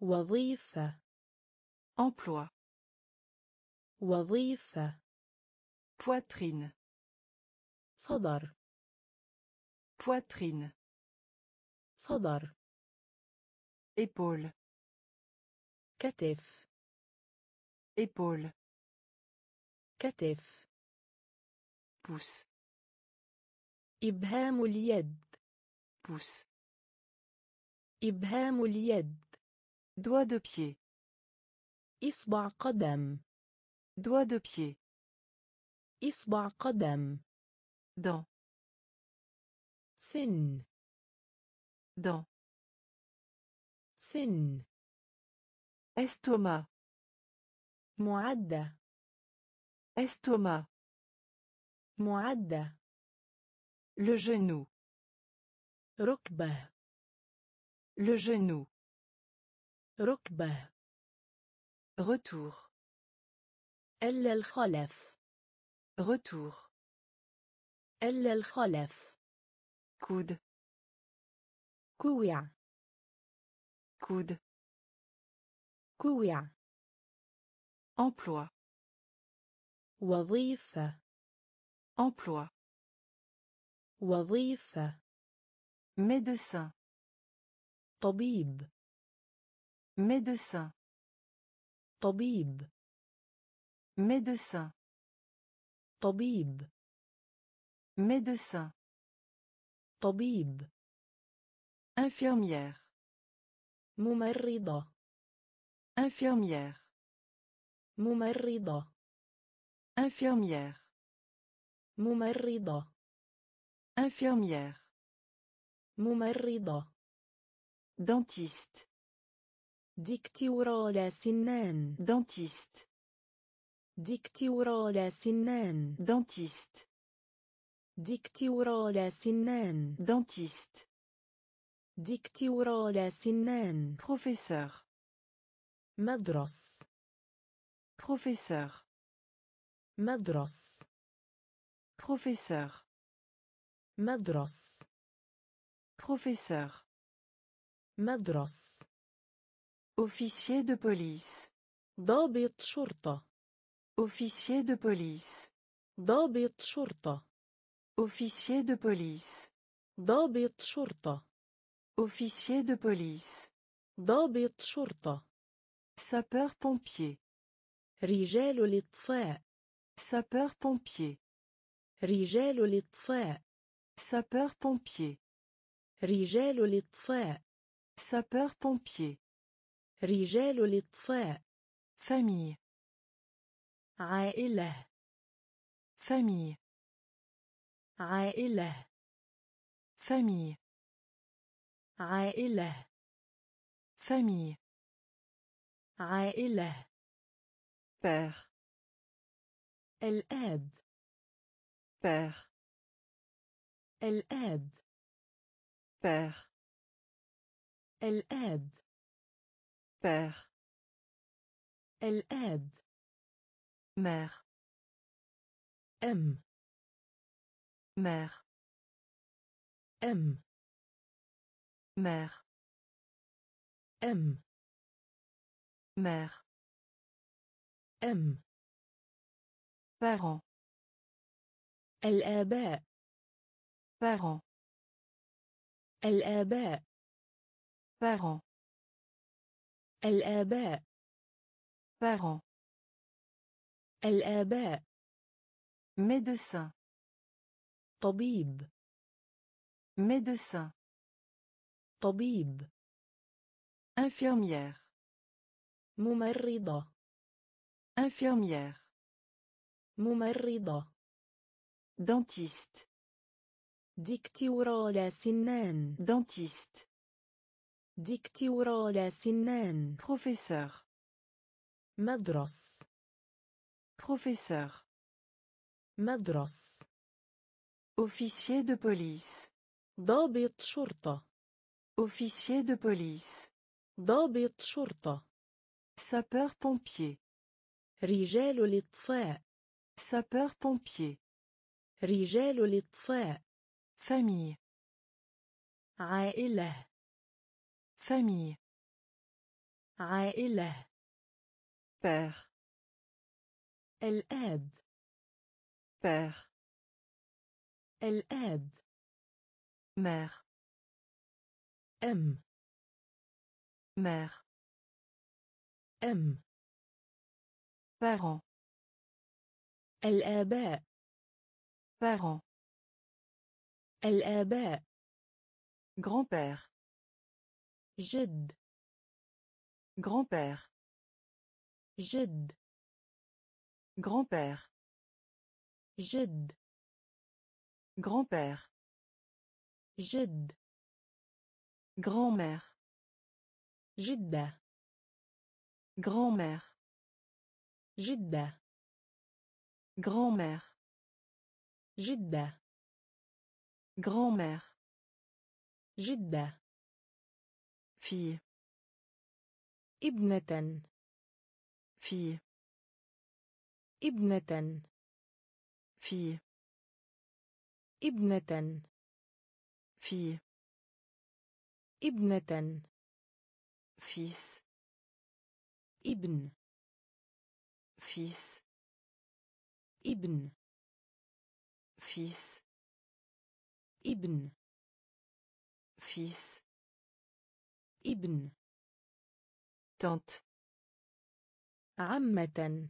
وظيفة Emploi. وظيفة Poitrine. صدر Poitrine. صدر Épaule. كتف Épaule. كتف Pouce. إبهام اليد Pouce. إبهام اليد Doigt de pied. إصبع قدم Doigt de pied. إصبع قدم Dent. سن Dent. سن Estomac. معدة Estomac. معدة Le genou. ركبة Le genou. ركبة Retour. إلا الخلف Retour. إلا الخلف Coude. كوع Coude. كوع Emploi. وظيفة Emploi. وظيفة Médecin. طبيب Médecin. طبيب Médecin. طبيب Médecin. طبيب Infirmière. ممرضة Infirmière. ممرضة Infirmière. ممرضة Infirmière. ممرضة Dentiste. دكتورة سنان Dentiste. دكتورة سنان Dentiste. دكتورة سنان Dentiste. دكتورة سنان Professeur. مدرس Professeur. مدرس Professeur. مدرس Professeur. مدرس Officier de police. ضابط شرطة Officier de police. ضابط شرطة Officier de police. ضابط شرطة Officier de police. ضابط شرطة Sapeur-pompier. رجال الإطفاء Sapeur-pompier. رجال الإطفاء Sapeur-pompier. رجال الإطفاء Sapeur-pompier. رجال الإطفاء Famille. عائلة Famille. عائلة Famille. عائلة Famille. عائلة Père. الآب Père. الآب Père. الآب Père. الآب Mère. أم Mère. أم Mère. أم Mère. أم Parents. الآباء Parents. الآباء Parents. الآباء Parents. الآباء Médecin. طبيب Médecin. طبيب Infirmière. ممرضة Infirmière. ممرضة Dentiste. دكتورة سنان Dentiste. دكتورة سنان Professeur. مدرس Professeur. مدرس Officier de police. ضابط شرطة Officier de police. ضابط شرطة Sapeur-pompier. رجال الإطفاء Sapeur-pompier. رجال الإطفاء Famille. عائلة Famille. عائلة Père. الآب Père. الآب Mère. أم Mère. أم Parents. الآباء Parents. الآباء Grand-père. جد Grand-père. جد Grand-père. جد Grand-père. جد Grand-mère. جدة Grand-mère. جدة Grand-mère. جدة Grand-mère. جدة Fille. ابنة Fille. ابنة Fille. ابنة Fille. ابنة Fils. ابن Fils. ابن Fils. ابن Fils. ابن Tante. عمة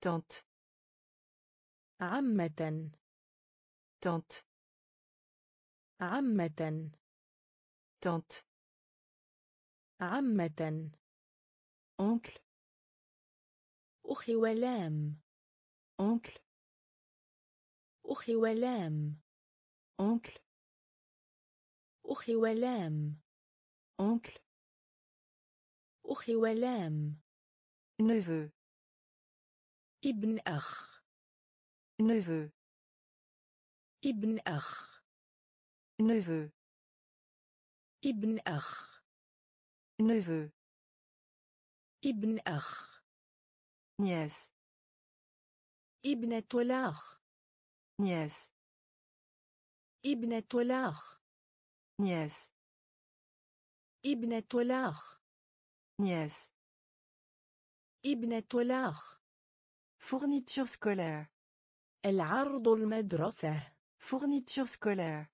Tante. عمة Tante. عمة Tante. عمة Oncle. أخي ولام Oncle. أخي ولام Oncle. أخي ولام Oncle. أخي ولام Neveu. ابن أخ Neveu. ابن أخ Neveu. ابن أخ Neveu. ابن أخ Nièce. ابنة الأخ Nièce. ابنة الأخ nièce ابنة الأخ nièce ابنة الأخ fourniture scolaire العرض المدرسة fourniture scolaire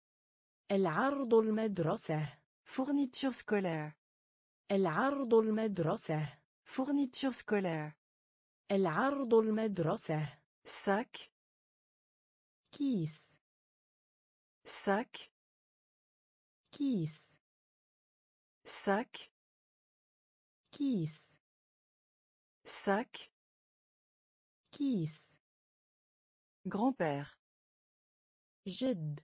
العرض المدرسة fourniture scolaire العرض المدرسة fourniture scolaire العرض المدرسة sac كيس sac. Kiss. Sac. Kiss. Sac. Kiss. Grand-père. Jed.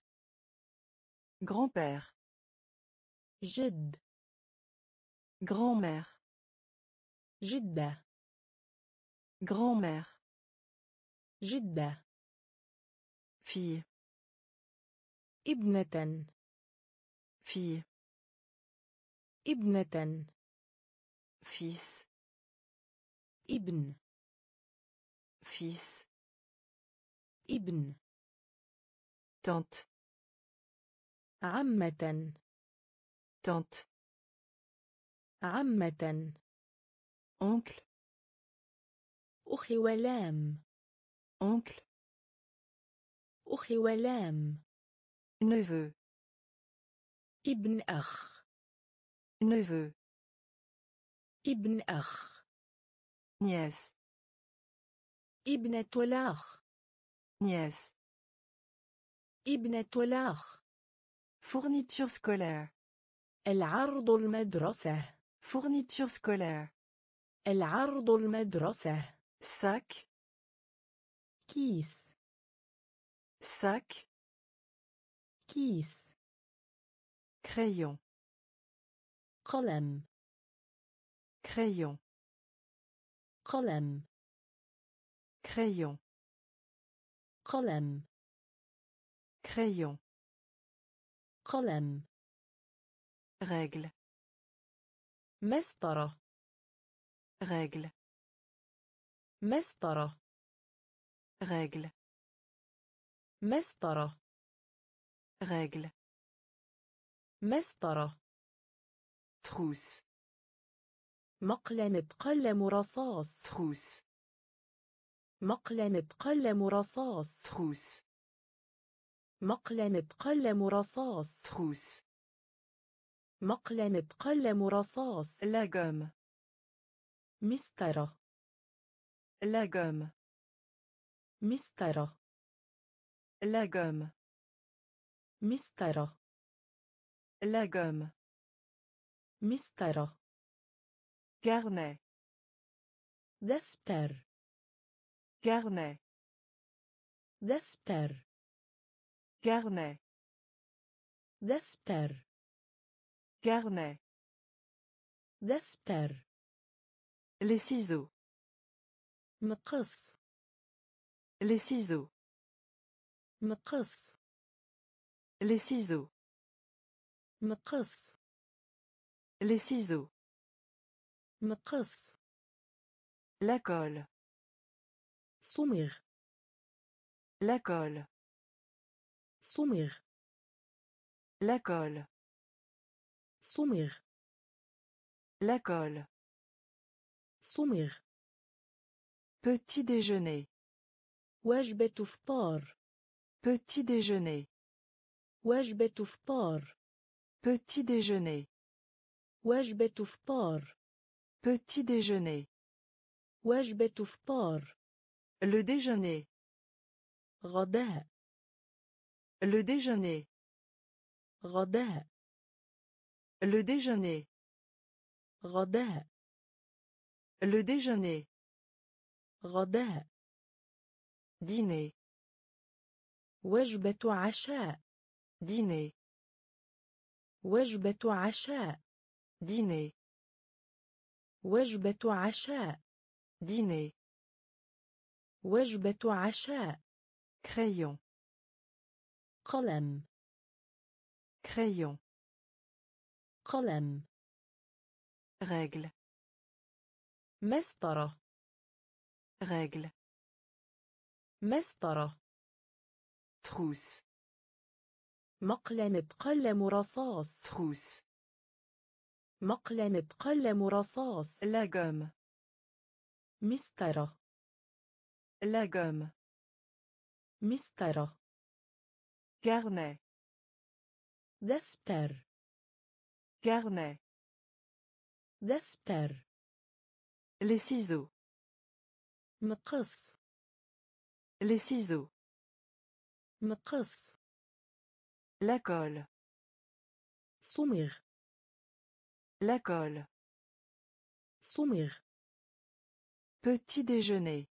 Grand-père. Jed. Grand-mère. Jidda. Grand-mère. Jidda. Fille. ابنة. fille ابنة. fils ابن. fils ابن. tante عمة. tante عمة. oncle أخي ولام. oncle أخي ولام. neveu ابن أخ neveu ابن أخ nièce ابنة الأخ nièce ابنة الأخ fourniture scolaire العرض المدرسة fourniture scolaire العرض المدرسة sac كيس sac كيس crayon قلم crayon قلم crayon قلم crayon قلم règle مسطرة règle مسطرة règle مسطرة règle مسطرة. trousse مقلمة قلم رصاص. trousse مقلمة قلم رصاص. trousse مقلمة قلم رصاص. trousse مقلمة قلم رصاص. gomme مسطرة. gomme مسطرة. la gomme مسطرة la gomme مسطرة carnet دفتر carnet دفتر carnet دفتر carnet دفتر les ciseaux مقص les ciseaux مقص les ciseaux مقص les ciseaux مقص la colle صمغ la colle صمغ la colle صمغ la colle صمغ petit déjeuner وجبة فطار petit déjeuner وجبة فطار petit déjeuner وجبة فطار petit déjeuner وجبة فطار le déjeuner غداء le déjeuner غداء le déjeuner غداء le déjeuner غداء dîner وجبة عشاء ديني. وجبة عشاء. ديني. وجبة عشاء. ديني. وجبة عشاء. كريون قلم. كريون قلم. رجل. مسطرة. رجل. مسطرة. تروس. مقلمة قلم رصاص. تروس مقلمة قلم رصاص. La gomme مسطرة. La gomme مسطرة. carnet دفتر. carnet دفتر. les ciseaux مقص. les ciseaux مقص. la colle صمغ la colle صمغ petit déjeuner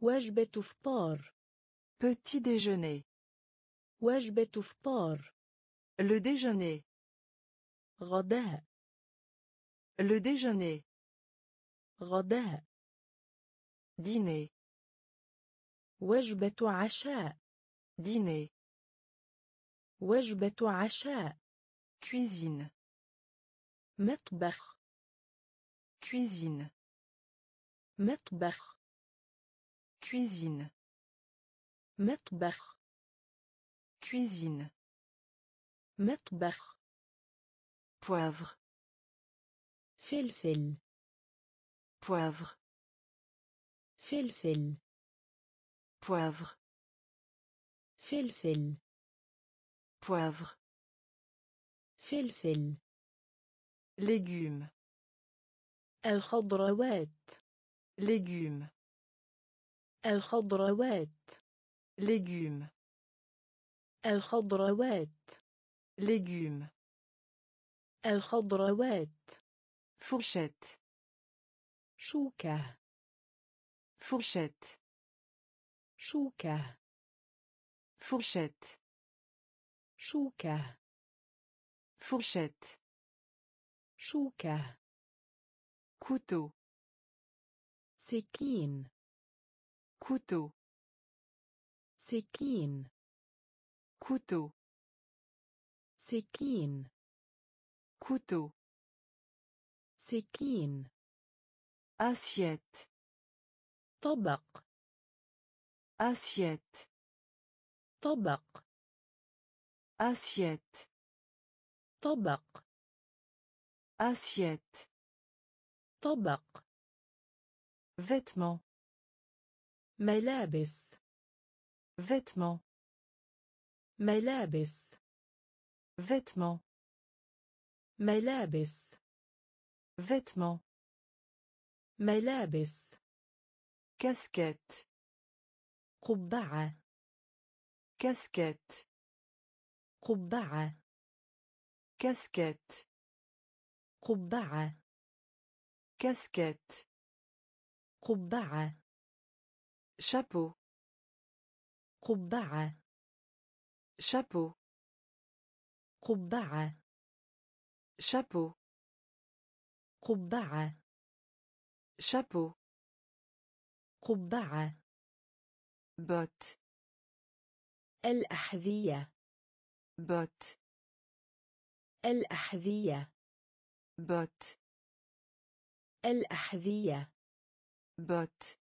وجبة فطار petit déjeuner وجبة فطار le déjeuner غداء le déjeuner غداء dîner وجبة عشاء dîner وجبة عشاء cuisine مطبخ cuisine مطبخ cuisine مطبخ cuisine مطبخ poivre فلفل poivre فلفل poivre فلفل poivre فلفل légumes الخضروات légumes الخضروات légumes الخضروات légumes الخضروات fourchette شوكة fourchette شوكة fourchette شوكة fourchette شوكة couteau سكين couteau سكين couteau سكين couteau سكين assiette طبق assiette طبق assiette طبق assiette طبق vêtements ملابس vêtements ملابس vêtements ملابس vêtements ملابس casquette قبعة casquette قبعة. كاسكيت قبعة. كاسكيت قبعة. شابو. قبعة. شابو. قبعة. شابو. قبعة. شابو. قبعة. botte. الأحذية. botte الأحذية botte الأحذية botte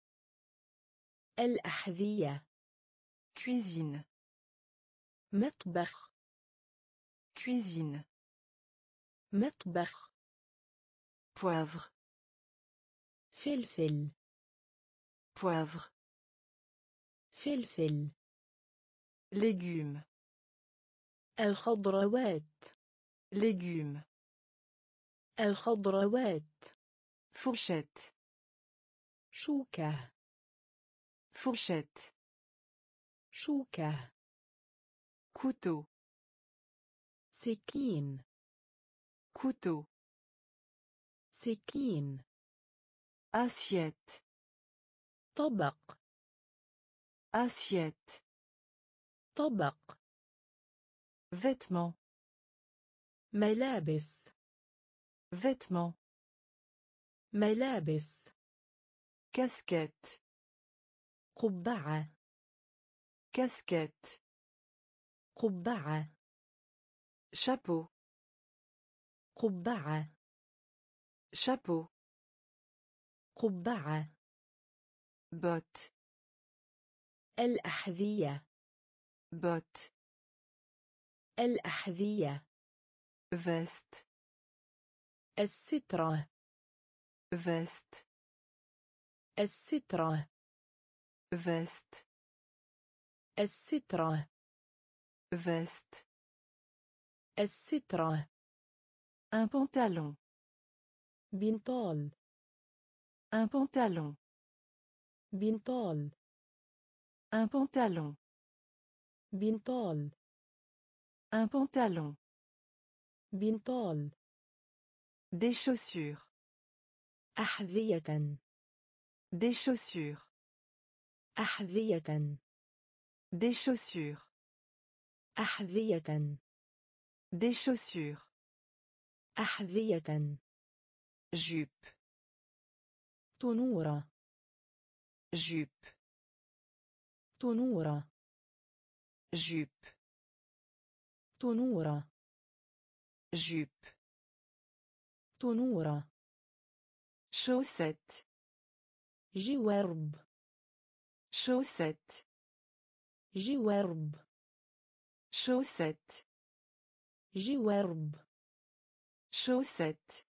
الأحذية cuisine مطبخ cuisine مطبخ poivre فلفل poivre فلفل légumes الخضروات. légumes الخضروات. fourchette شوكة. fourchette شوكة. couteau سكين. couteau سكين. assiette طبق. أسيت طبق. Vêtements ملابس vêtements ملابس casquette قبعة casquette قبعة chapeau قبعة chapeau قبعة botte الأحذية botte الأحذية. veste السترة. veste السترة. veste السترة. veste السترة. Un pantalon. بنطال. Un pantalon. بنطال. Un pantalon. بنطال. un pantalon بنطال des chaussures أحذية des chaussures أحذية des chaussures أحذية des chaussures أحذية jupe تنورة jupe تنورة jupe تنورة jupe تنورة chaussette جوارب chaussette جوارب chaussette جوارب chaussette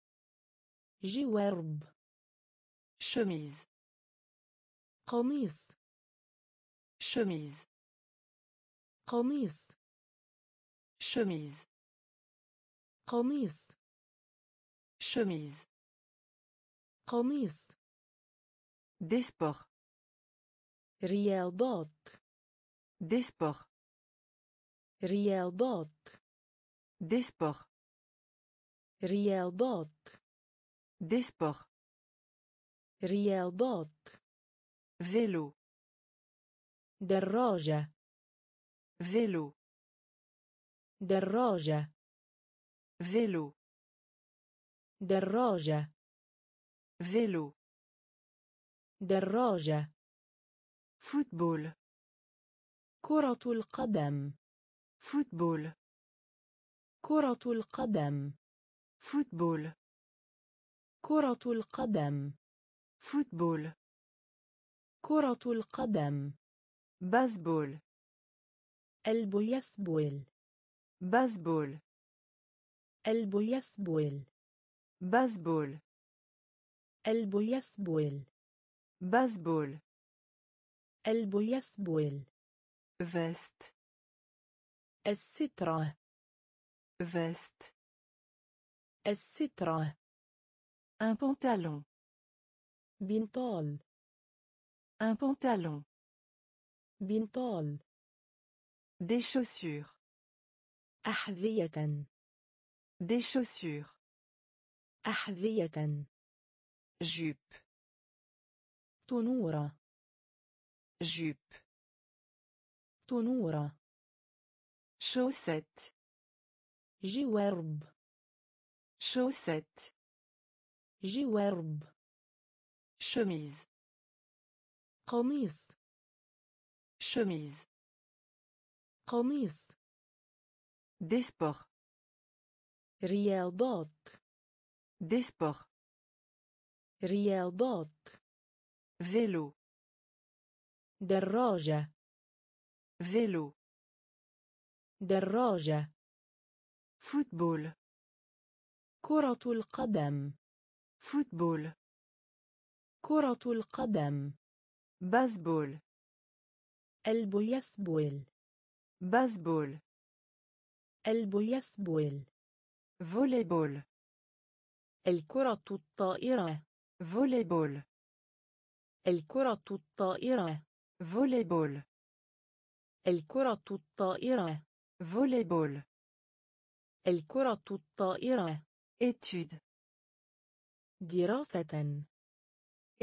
جوارب chemise قميص chemise قميص chemise قميص chemise قميص des sports رياضات des sports رياضات des sports رياضات des sports رياضات vélo دراجة vélo دراجة. Vélo دراجة. Vélo دراجة. Football كرة القدم. Football كرة القدم. Football كرة القدم. Football كرة القدم. Baseball. البيسبول baseball البيسبول baseball البيسبول baseball البيسبول veste السترة veste السترة un pantalon بنطال un pantalon بنطال des chaussures أحذية des chaussures أحذية jupe تنورة jupe تنورة chaussette جوارب chaussette جوارب chemise قميص chemise قميص des sports رياضات des sports رياضات vélo دراجة vélo دراجة football كرة القدم football كرة القدم بازبول البيسبول بازبول البيسبول. volleyball الكرة الطائرة. volleyball الكرة الطائرة. volleyball الكرة الطائرة. volleyball الكرة الطائرة. Étude. دراسة.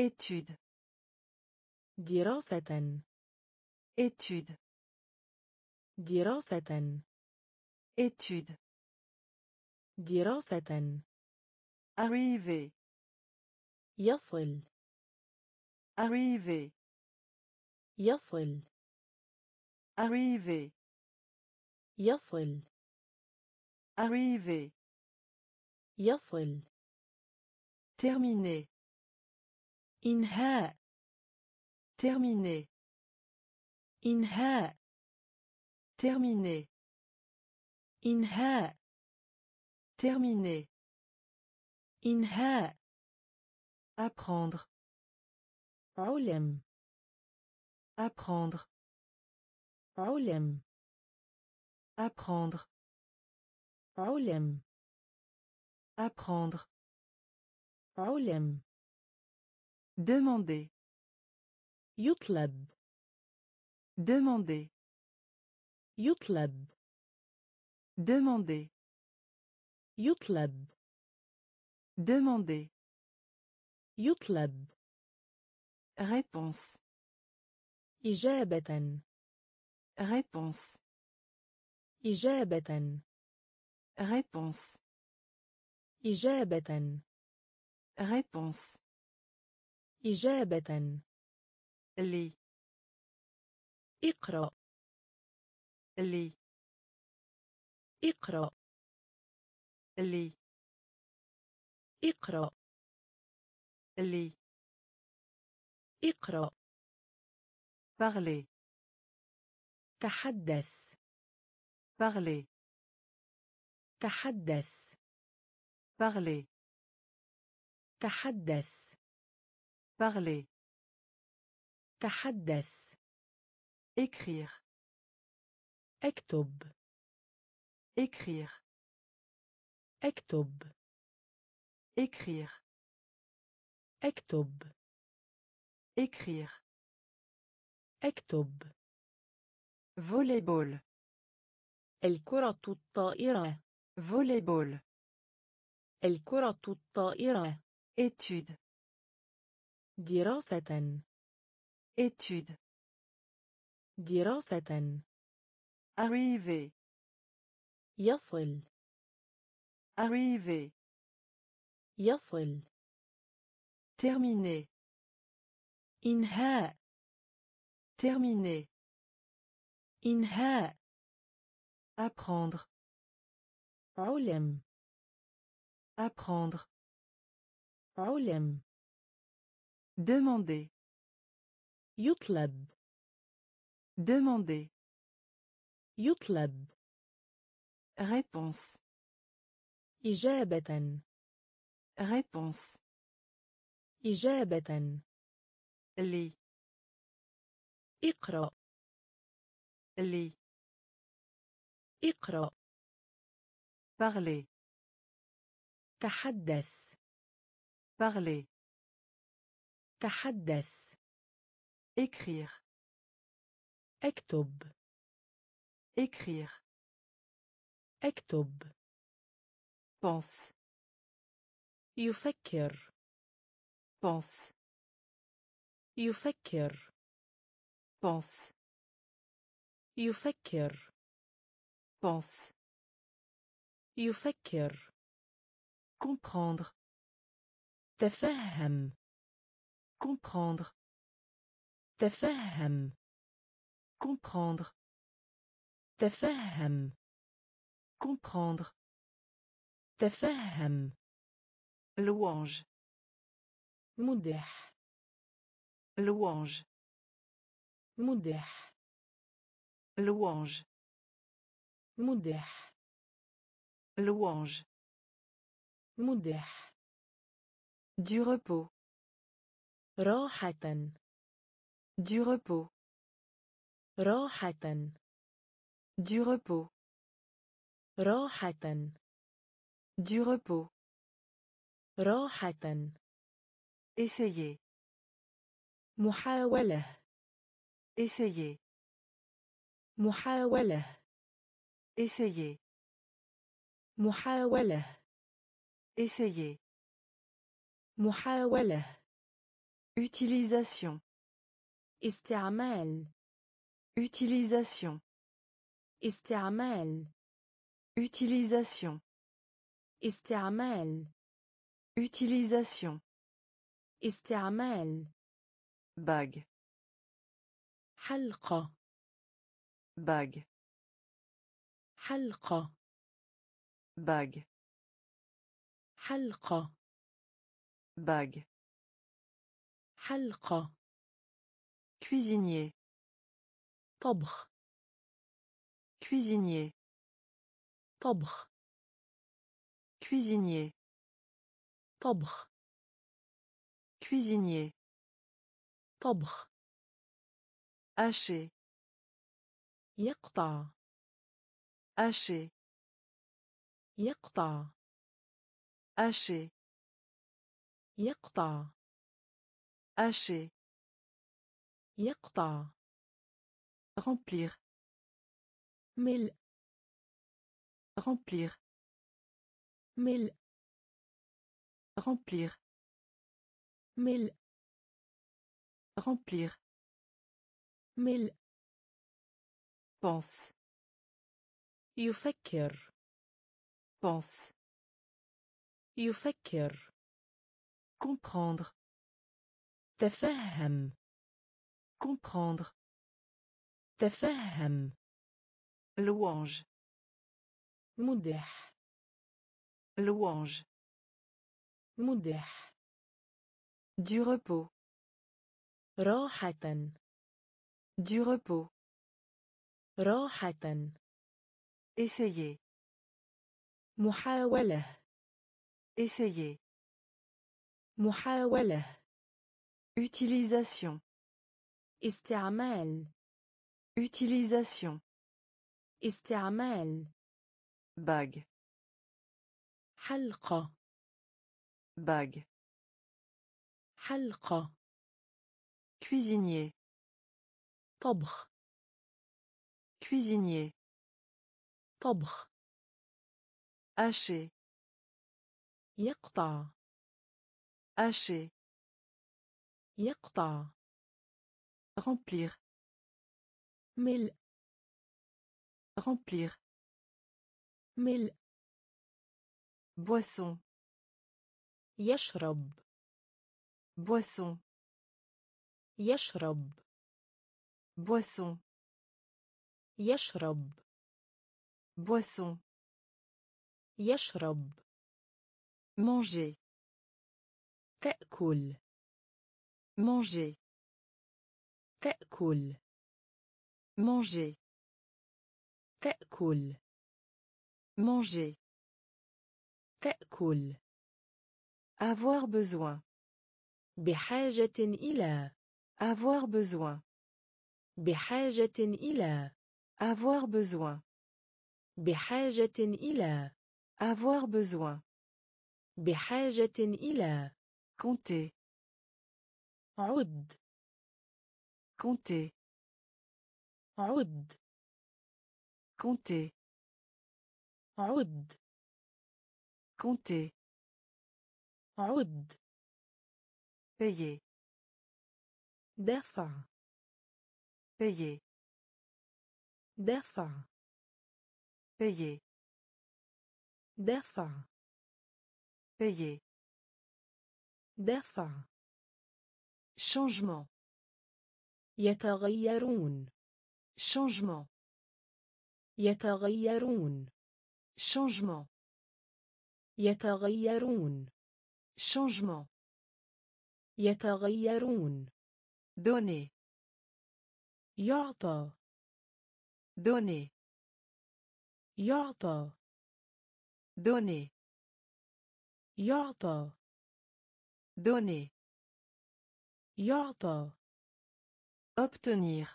Étude. دراسة. Étude. دراسة. étude دراسة arriver يصل arriver يصل arriver يصل arriver يصل terminer إنهاء terminer إنهاء terminer إنهاء terminer إنهاء apprendre علم apprendre علم apprendre علم apprendre علم demander يطلب demander يطلب demander يطلب demander يطلب réponse إجابة réponse إجابة réponse إجابة réponse إجابة lit اقرأ lit اقرأ lit اقرأ lit اقرأ parler تحدث parler تحدث parler تحدث parler تحدث écrire اكتب écrire اكتب écrire اكتب écrire اكتب volleyball الكرة الطائرة volleyball الكرة الطائرة étude دراسة étude دراسة arriver يصل arriver يصل terminer إنهاء terminer إنهاء apprendre علم apprendre علم demander يطلب demander يطلب Réponse إجابة réponse إجابة lit اقرأ lit اقرأ parler تحدث parler تحدث écrire اكتب écrire اكتب pense يفكر pense يفكر pense يفكر pense يفكر comprendre تفهم comprendre تفهم comprendre تفهم comprendre تفهم louange مدح louange مدح louange مدح louange مدح du repos راحة du repos راحة du repos راحة du repos راحة essayer محاولة essayer محاولة essayer محاولة essayer محاولة utilisation استعمال utilisation استعمال utilisation استعمال utilisation استعمال bague حلقة bague حلقة bague حلقة bague حلقة cuisinier طبخ cuisinier طبخ Cuisinier. طبخ Cuisinier. طبخ Hacher. يقطع Hacher. يقطع Hacher. يقطع Hacher. يقطع Remplir. ملء Remplir. ملء Remplir. ملء Remplir. ملء Pense. يفكر Pense. يفكر Comprendre. تفهم Comprendre. تفهم Louange. مدح Louange. مدح Du repos. راحة Du repos. راحة Essayer. محاولة Essayer. محاولة Utilisation. استعمال Utilisation. استعمال Bague. حلقة Bague. حلقة Cuisinier. طبخ Cuisinier. طبخ Hacher. يقطع Hacher. يقطع Remplir. ملء Remplir. مل boisson يشرب. boisson يشرب. boisson يشرب. boisson يشرب. manger تأكل. manger تأكل. manger تأكل. Manger. تأكل Avoir besoin. بحاجة إلى Avoir besoin. بحاجة إلى Avoir besoin. بحاجة إلى Avoir besoin. بحاجة إلى Compter. عد Compter. عد Compter. عد Compter. عد Payer. دفع Payer. دفع Payer. دفع Payer. دفع Changement. يتغيرون Changement. يتغيرون Changement. يتغيرون Changement. يتغيرون Donner. يعطى Donner. يعطى Donner. يعطى Donner. يعطى Obtenir.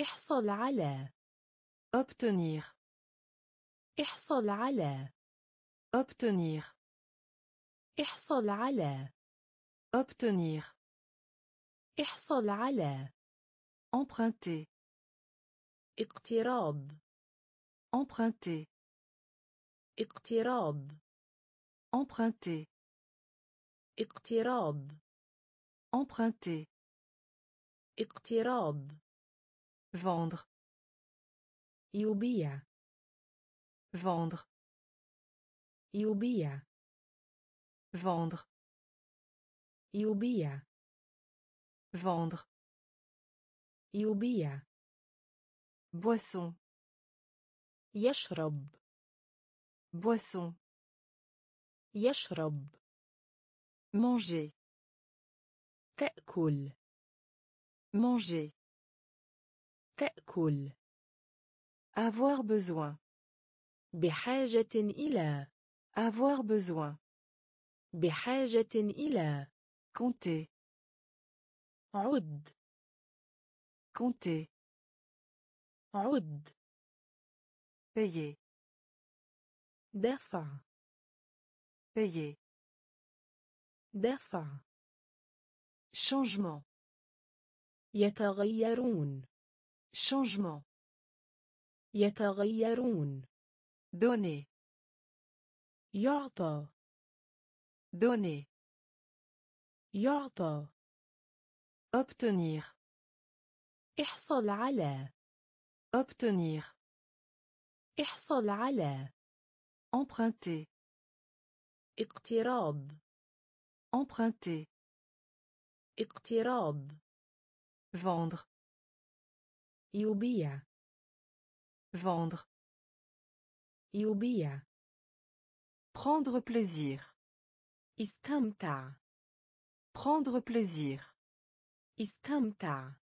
احصل على Obtenir. احصل على Obtenir. احصل على Obtenir. احصل على Emprunter. اقتراض Emprunter. اقتراض Emprunter. اقتراض Emprunter. اقتراض Vendre. يبيع Vendre. يبيع Vendre. يبيع Vendre. يبيع Boisson. يشرب Boisson. يشرب Manger. تأكل Manger. تأكل Avoir besoin. بحاجة إلى Avoir besoin. بحاجة إلى Compter. عد Compter. عد Payer. دفع Payer. دفع Changement. يتغيرون Changement. يتغيرون Donner. يعطى Donner. يعطى Obtenir. احصل على Obtenir. احصل على Emprunter. اقتراض Emprunter. اقتراض Vendre. يبيع Vendre. Yubia. Prendre plaisir. Istamta. Prendre plaisir. Istamta.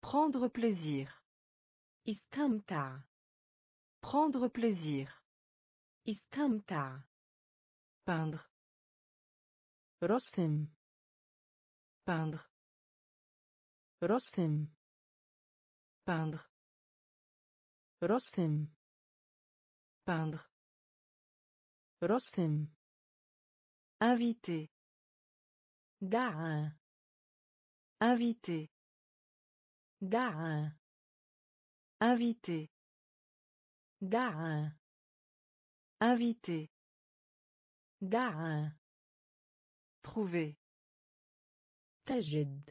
Prendre plaisir. Istamta. Prendre plaisir. Istamta. Peindre. Rossim. Peindre. Rossim. Peindre. Rossim. Peindre. رسم Inviter. دعا Inviter. دعا Inviter. دعا Inviter. دعا Trouver. تجد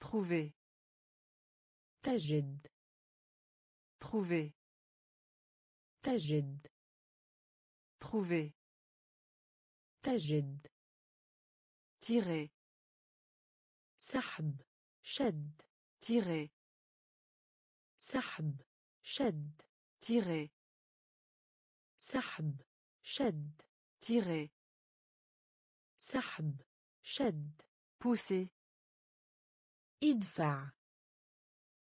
Trouver. تجد Trouver. تجد Trouver. تجد Tirer. سحب شد Tirer. سحب شد Tirer. سحب شد Tirer. سحب شد Pousser. ادفع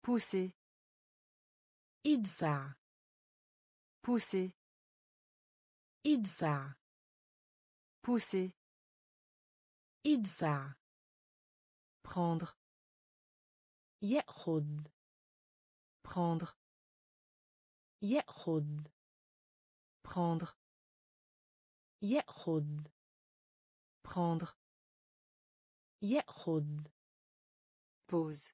Pousser. ادفع Pousser. ادفع Pousser. ادفع Prendre. يأخذ Prendre. يأخذ Prendre. يأخذ Prendre. يأخذ Pause.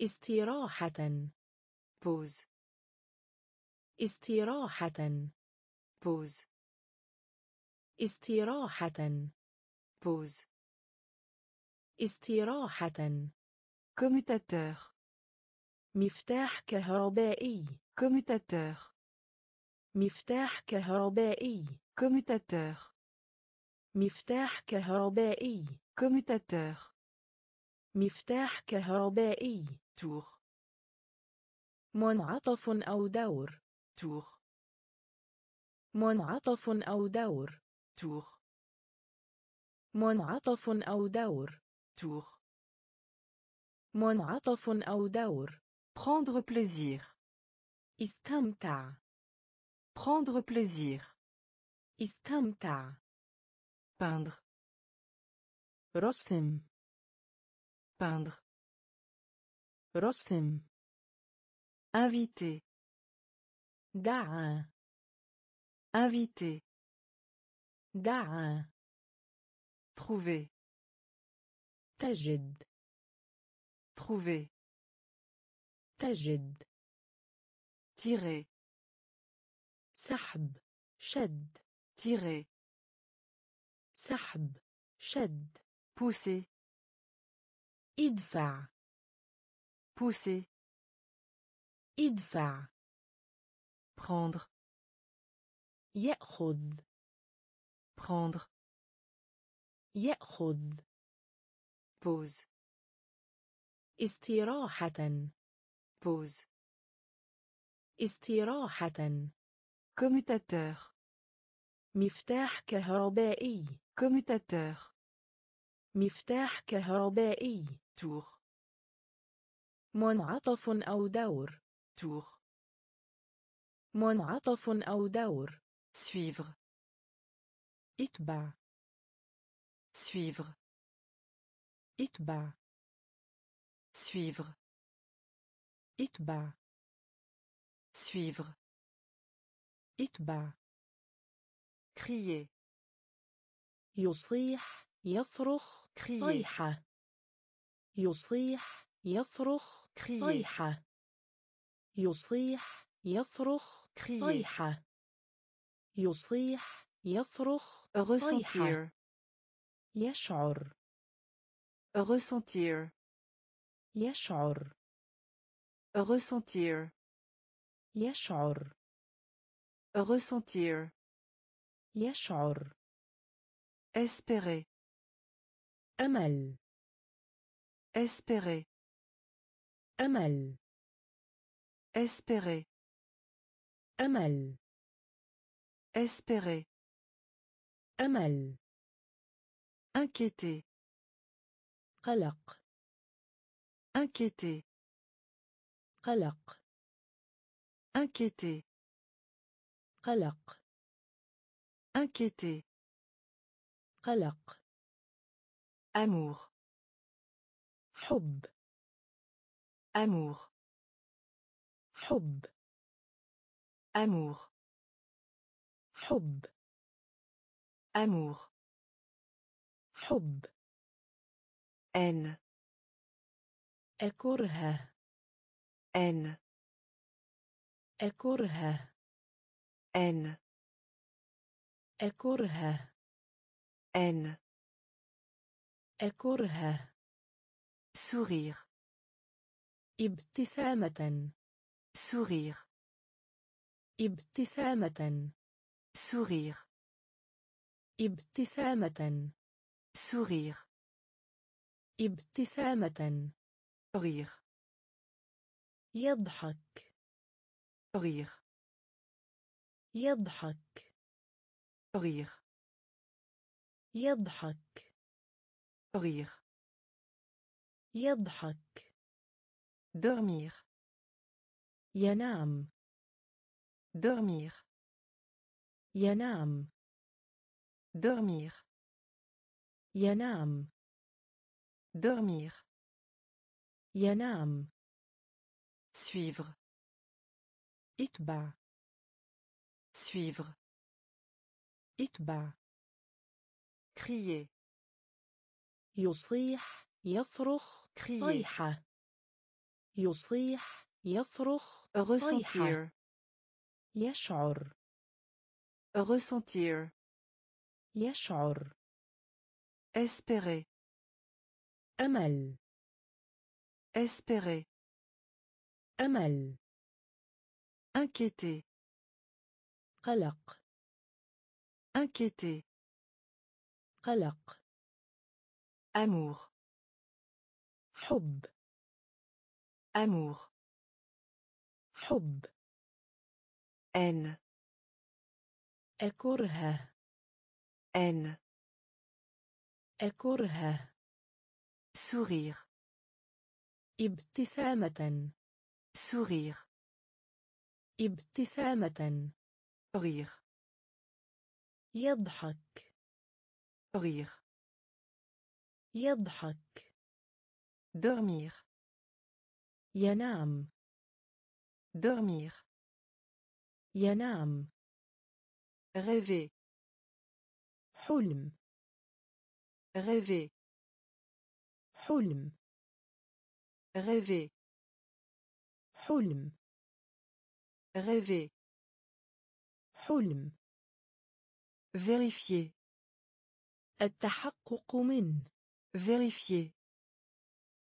استراحة Pause. استراحة Pause. استراحة Pause. استراحة Commutateur. مفتاح كهربائي Commutateur. مفتاح كهربائي Commutateur. مفتاح كهربائي Commutateur. مفتاح كهربائي Tour. منعطف أو دور Tour. منعطف أو دور Tour. منعطف أو دور Tour. منعطف أو دور Prendre plaisir. استمتع Prendre plaisir. استمتع Peindre. رسم Peindre. رسم Inviter. دعا Inviter. دعا Trouver. تجد Trouver. تجد Tirer. سحب شد Tirer. سحب شد Pousser. ادفع Pousser. ادفع Prendre. يأخذ Prendre. يأخذ Pause. استراحة Pause. استراحة Commutateur. مفتاح كهربائي Commutateur. مفتاح كهربائي Tour. منعطف أو دور Tour. منعطف أو دور. Suivre. اتبع. Suivre. اتبع. Suivre. اتبع. Suivre. اتبع. Crier. يصيح يصرخ crier. صيحة يصيح يصرخ crier. صيحة يصيح يصرخ صيحة يصيح يصرخ صيحة ressentir يشعر ressentir يشعر ressentir يشعر ressentir يشعر espérer أمل espérer أمل espérer أمل espérer أمل inquiéter قلق inquiéter قلق inquiéter قلق inquiéter قلق amour حب amour حب Amour حب amour حب haine أكره haine أكره haine أكره haine أكره sourire ابتسامة sourire ابتسامة. sourire ابتسامة. sourire ابتسامة. rire يضحك. rire يضحك. rire يضحك. rire يضحك. dormir ينام. Dormir ينام dormir ينام dormir ينام suivre اتبع suivre اتبع crier يصيح يصرخ crier صيحة يصيح يصرخ ressentir يشعر ressentir يشعر espérer أمل espérer أمل inquiéter قلق inquiéter قلق amour حب amour حب Haine أكره haine أكره sourire ابتسامة sourire ابتسامة rire يضحك rire يضحك dormir ينام dormir ينام rêver حلم rêver حلم rêver حلم rêver حلم vérifier التحقق من vérifier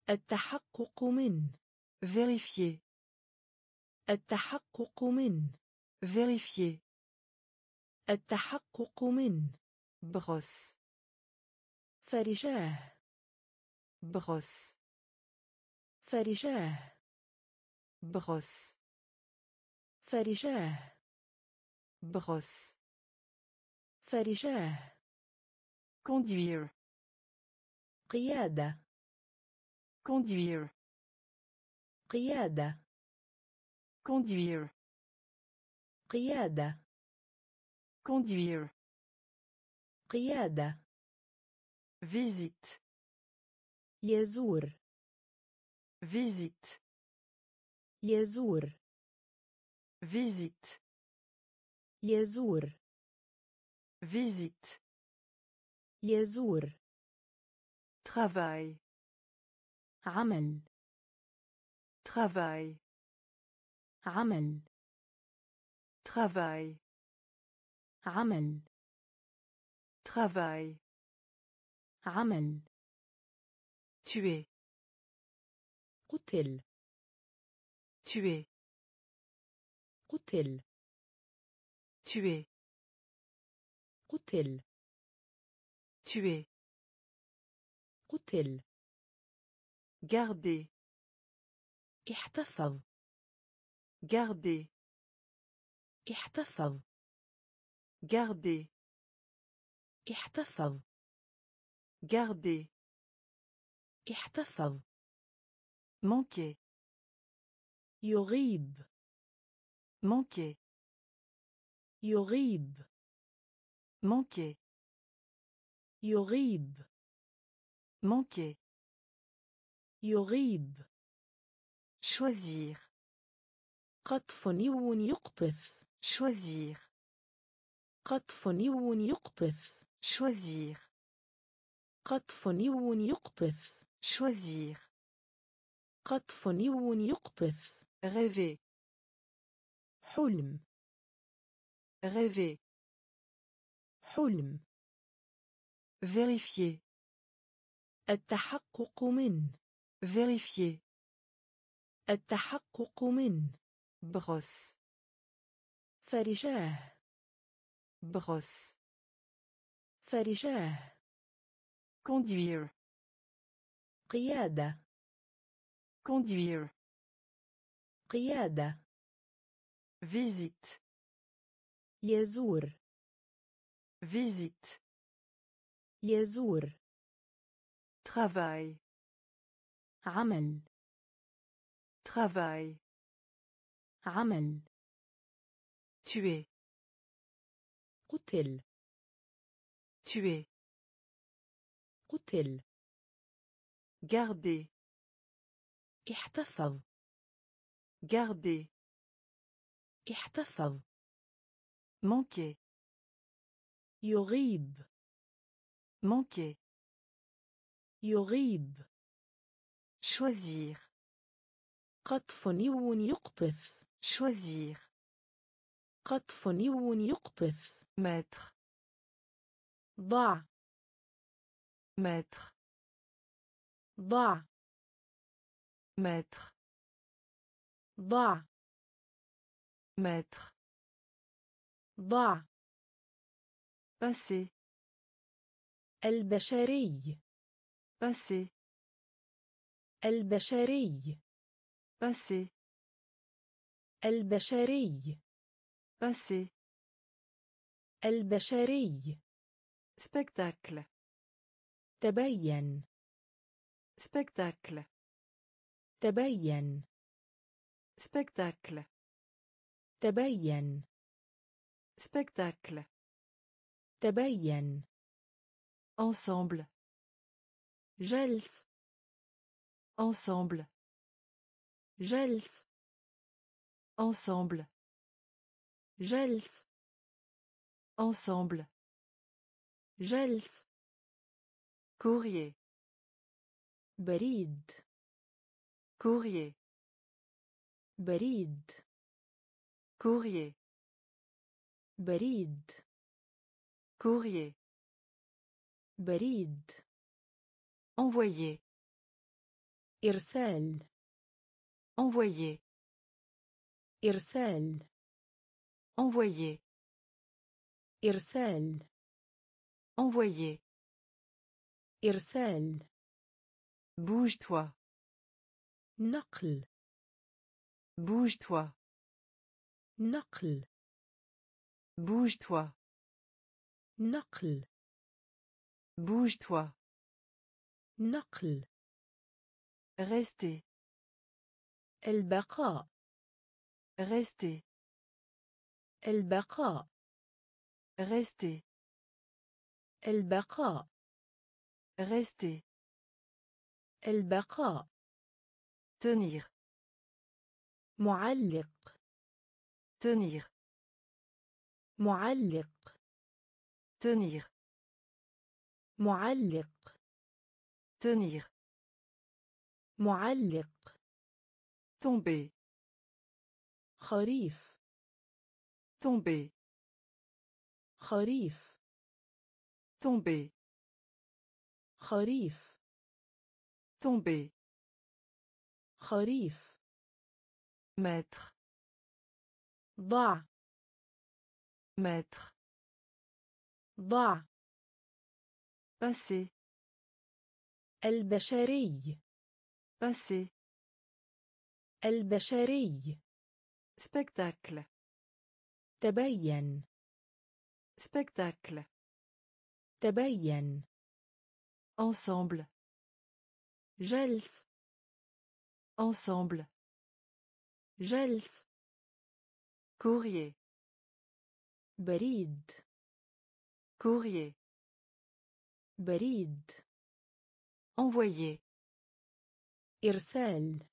التحقق من vérifier التحقق من vérifier. التحقق من. بروس فرجاه. بروس فرجاه. بروس فرجاه. بروس فرجاه. Conduire. قيادة. Conduire. قيادة. Conduire. قيادة conduire قيادة visite يزور visite يزور visite يزور visite يزور travail عمل travail عمل travail عمل travail عمل tuer قتل tuer قتل tuer قتل tuer قتل garder احتفظ garder احتفظ garder احتفظ garder احتفظ manquer يغيب manquer يغيب manquer يغيب manquer يغيب choisir قطف نيو يقطف choisir. قطف نيون يقطف. Choisir. قطف نيون يقطف. Choisir. قطف نيون يقطف. Rêver. حلم. Rêver. حلم. Vérifier. التحقق من. Vérifier. التحقق من. Brosse. فرشاه brosse فرشاه conduire قيادة conduire قيادة visite يزور visite يزور travail عمل travail عمل tuer قتل tuer قتل garder احتفظ garder احتفظ manquer يغيب manquer يغيب choisir قطف نيو يقطف choisir قطف يون يقطف. متر. ضع. متر. ضع. متر. ضع. متر. ضع. بس البشري. بس البشري. بس البشري. passer البشري spectacle تبين spectacle تبين spectacle تبين spectacle تبين ensemble جلس ensemble جلس ensemble جلس ensemble جلس courrier بريد courrier بريد courrier بريد courrier بريد envoyer إرسال envoyer إرسال envoyer إرسال envoyer إرسال bouge-toi نقل bouge-toi نقل bouge-toi نقل bouge-toi نقل rester البقاء rester البقاء Rester. البقاء Rester. البقاء Tenir. معلق Tenir. معلق Tenir. معلق Tenir. معلق Tomber. خريف Tomber. خريف Tomber. خريف Tomber. خريف Mettre. ضع Mettre. ضع Passer. البشري Passer. البشري Spectacle. تبين Spectacle. تبين Ensemble. جلس Ensemble. جلس Courrier. بريد Courrier. بريد Envoyer. إرسال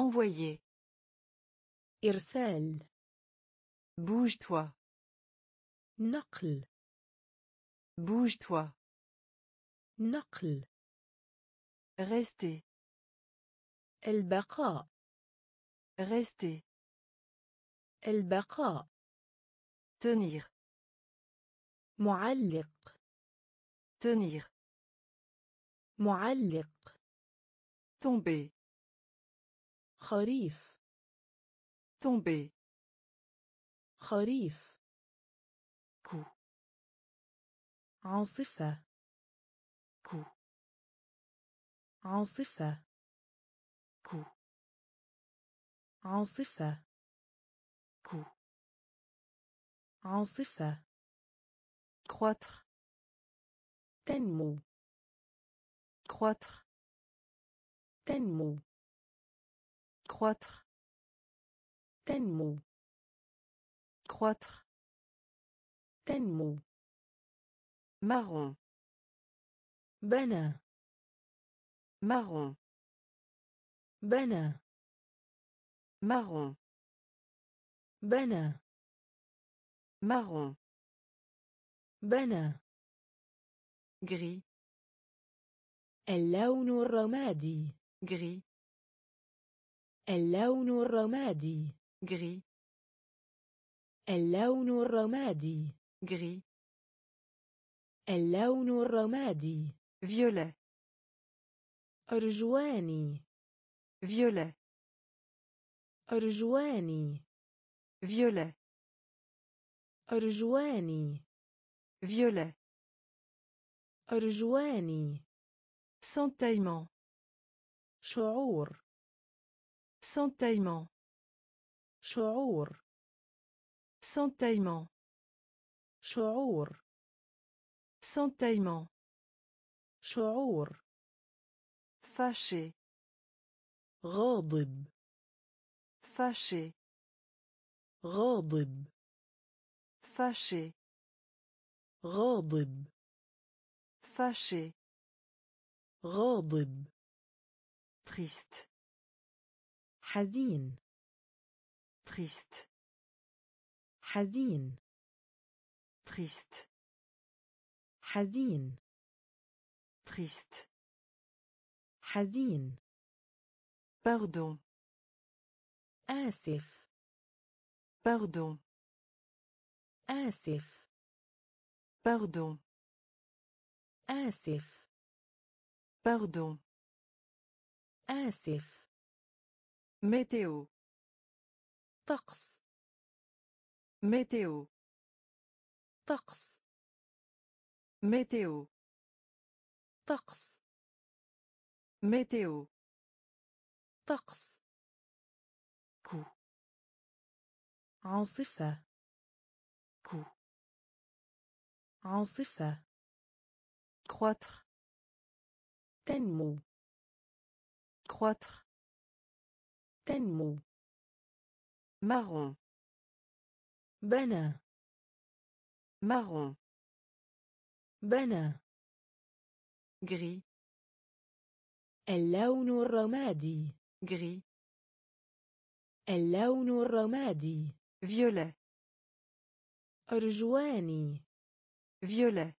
Envoyer. إرسال Bouge-toi. نقل Bouge-toi. نقل Rester. البقاء Rester. البقاء Tenir. معلق Tenir. معلق Tomber. خريف Tomber. خريف. كو. عاصفة. كو. عاصفة. كو. عاصفة. كو. عاصفة. كواتر. تنمو. كواتر. تنمو. كواتر. تنمو. croître. تنمو. Marron. بنين marron. بنين marron. بنين marron. بنين gris. اللون الرمادي. Gris. اللون الرمادي. Gris. اللون الرمادي Gris. اللون الرمادي Violet. أرجواني Violet. أرجواني Violet. أرجواني Violet. أرجواني Sentaillement. شعور Sentaillement. شعور Sentaillement. شعور Sentaillement. شعور Fâché. غاضب Fâché. غاضب Fâché. غاضب Fâché. غاضب Triste. حزين Triste. حزين Triste. حزين Triste. حزين Pardon. آسف Pardon. آسف Pardon. آسف Pardon. آسف Météo. طقس Météo. طقس Météo. طقس Météo. طقس Coup. عاصفة Coup. عاصفة Croître. تنمو Croître. تنمو Marron. بنى. marron بنى. gris. اللون الرمادي. gris. اللون الرمادي. violet. أرجواني. violet.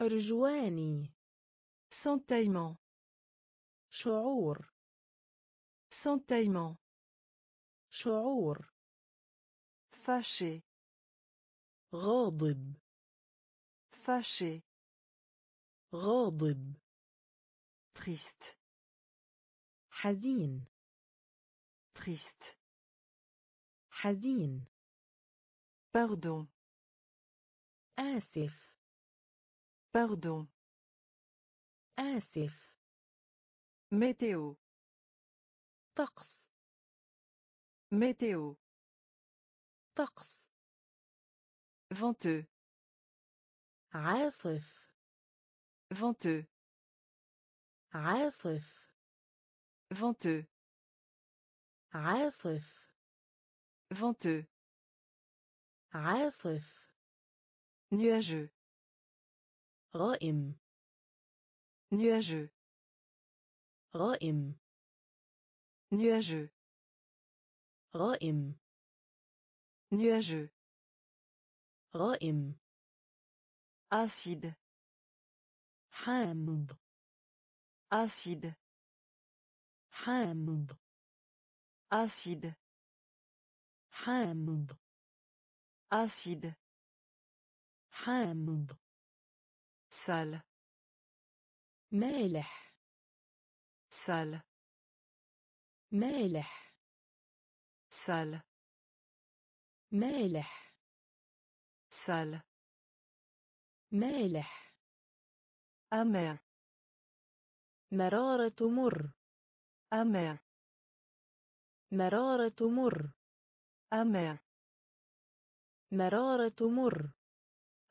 أرجواني. sentaillement شعور. sentaillement شعور. fâché غاضب fâché غاضب triste حزين triste حزين pardon آسف pardon آسف météo طقس météo طقس venteux عاصف venteux عاصف venteux عاصف venteux عاصف nuageux غائم nuageux غائم nuageux غائم nuageux غائم acide حامض acide حامض acide حامض acide حامض sale مالح sale مالح sale مالح sale مالح amer مرارة مر amer مرارة مر amer مرارة مر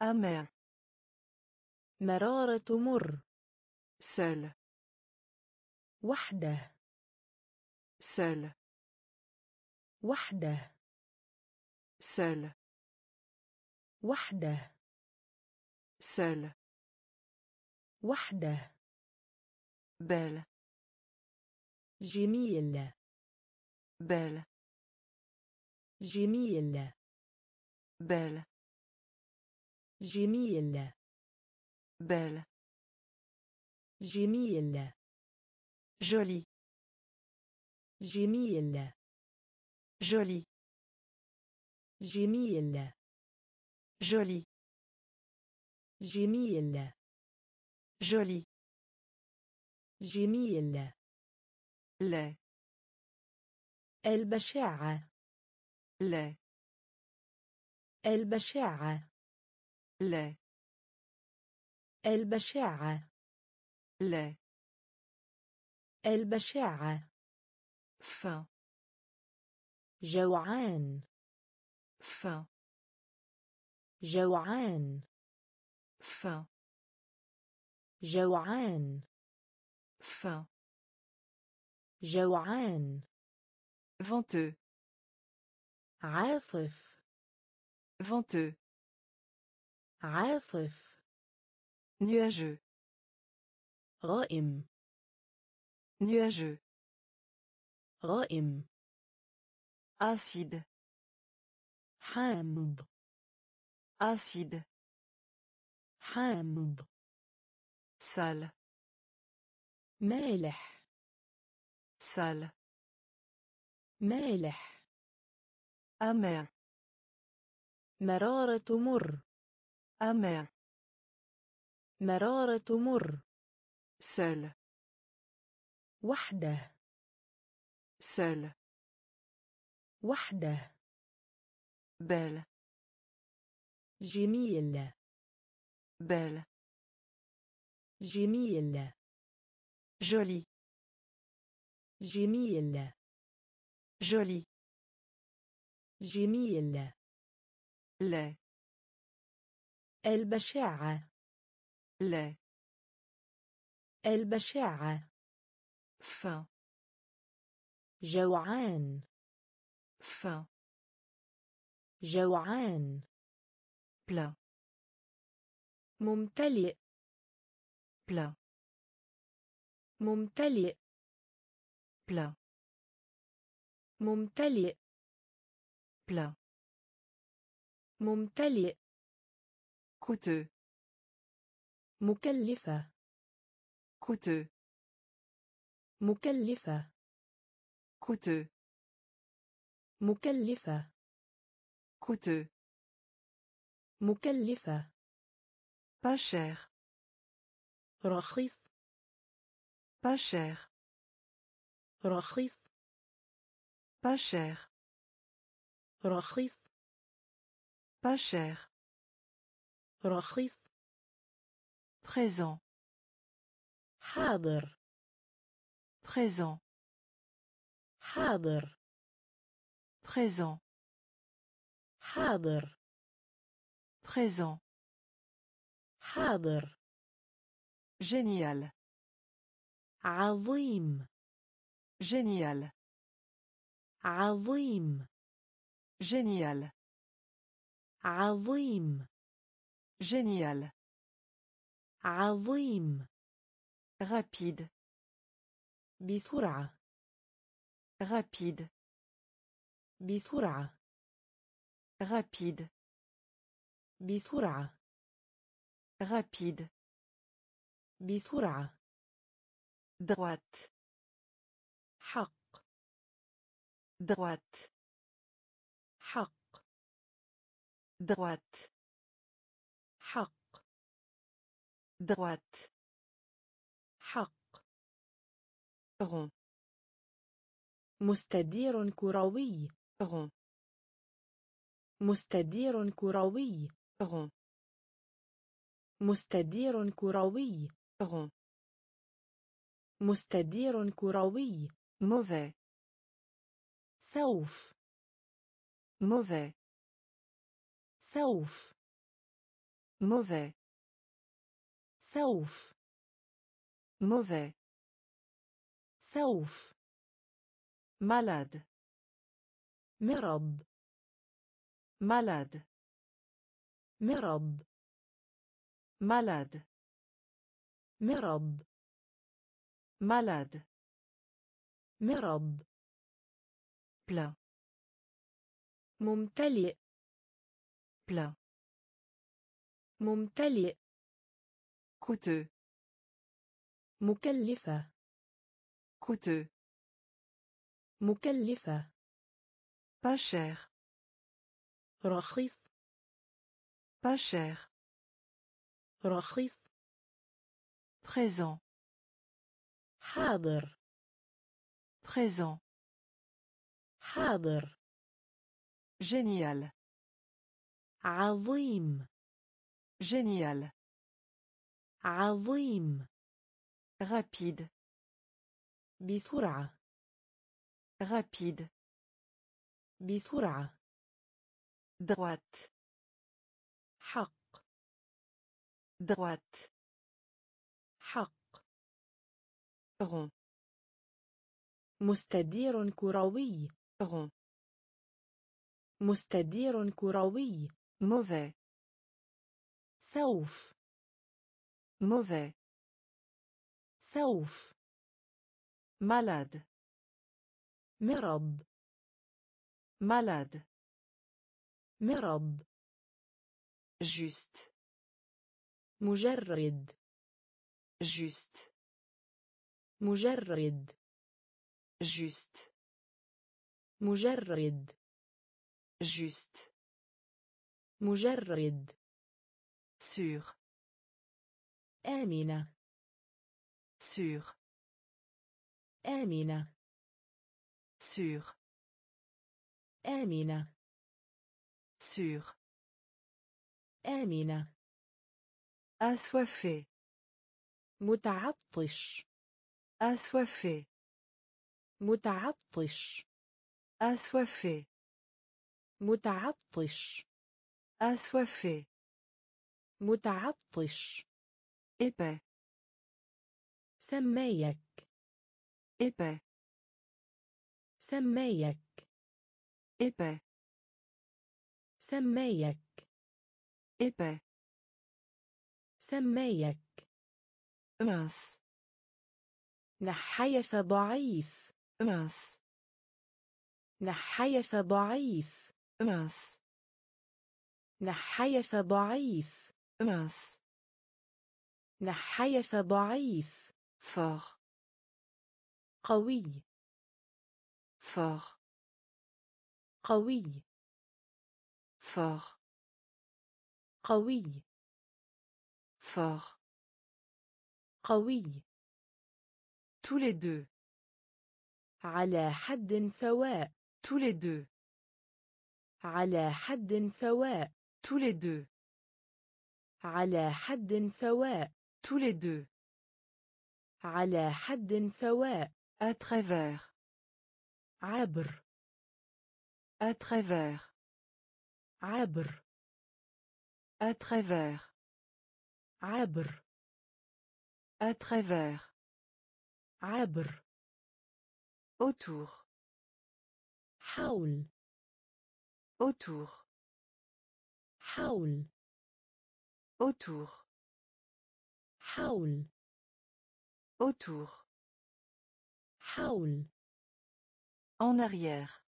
amer مرارة مر. seul وحدة seul وحدة. سل وحده. سل وحده. بل جميل. بل جميل. بل جميل. بل جميل. جولي جميل. جولي جميل. joli جميل. joli جميل. lait البشاعة. lait البشاعة. lait البشاعة. lait البشاعة. faim جوعان. Faim جوعان faim جوعان faim جوعان venteux عاصف venteux عاصف nuageux غائم nuageux غائم acide حامض. acide حامض. sale مالح. sale مالح. amer مرارة مر. amer مرارة مر. seul وحده. seul وحده. Belle جميل. belle جميل. joli جميل. joli جميل. lait البشاعة. lait البشاعة. faim جوعان. faim جوعان. بلا. ممتلئ. بلا. ممتلئ. plat. ممتلئ. plat. ممتلئ. coûteux مكلفة. coûteux مكلفة. coûteux مكلفة. coûteux مكلفة pas cher رخيص pas cher رخيص pas cher رخيص pas cher رخيص présent حاضر présent حاضر présent حاضر présent حاضر génial عظيم génial عظيم génial عظيم génial عظيم rapide بسرعة rapide بسرعة rapide بسرعة rapide بسرعة droite حق droite حق droite حق droite حق rond مستدير كروي rond مستدير كروي. rond مستدير كروي. rond مستدير كروي. mauvais سوف. mauvais سوف. mauvais سوف. mauvais سوف. malade مرض. مالاد مرض. مالاد مرض. مالاد مرض. بلا. ممتلئ. بلا. ممتلئ. coûteux مكلفة. coûteux مكلفة. Pas cher رخيص pas cher رخيص présent حاضر présent حاضر génial عظيم génial عظيم rapide بسرعة rapide بسرعة Droite حق droite حق rond مستدير كروي rond مستدير كروي mauvais سوف mauvais سوف malade مرض malade مرض. juste مجرد. juste مجرد. juste مجرد. juste مجرد. sûr آمنة. sûr آمنة. sûr آمنة. Sûr آمنة assoiffé متعطش assoiffé متعطش assoiffé متعطش assoiffé متعطش épais سمايك épais سمايك épais سمايك. épais سمايك. mince نحيف ضعيف. mince نحيف ضعيف. mince نحيف ضعيف. mince نحيف ضعيف. fort قوي. fort قوي. Fort قوي fort قوي tous les deux على حد سواء tous les deux على حد سواء tous les deux على حد سواء tous les deux على حد سواء à travers عبر à travers عبر à travers عبر à travers عبر autour حول autour حول autour حول autour حول en arrière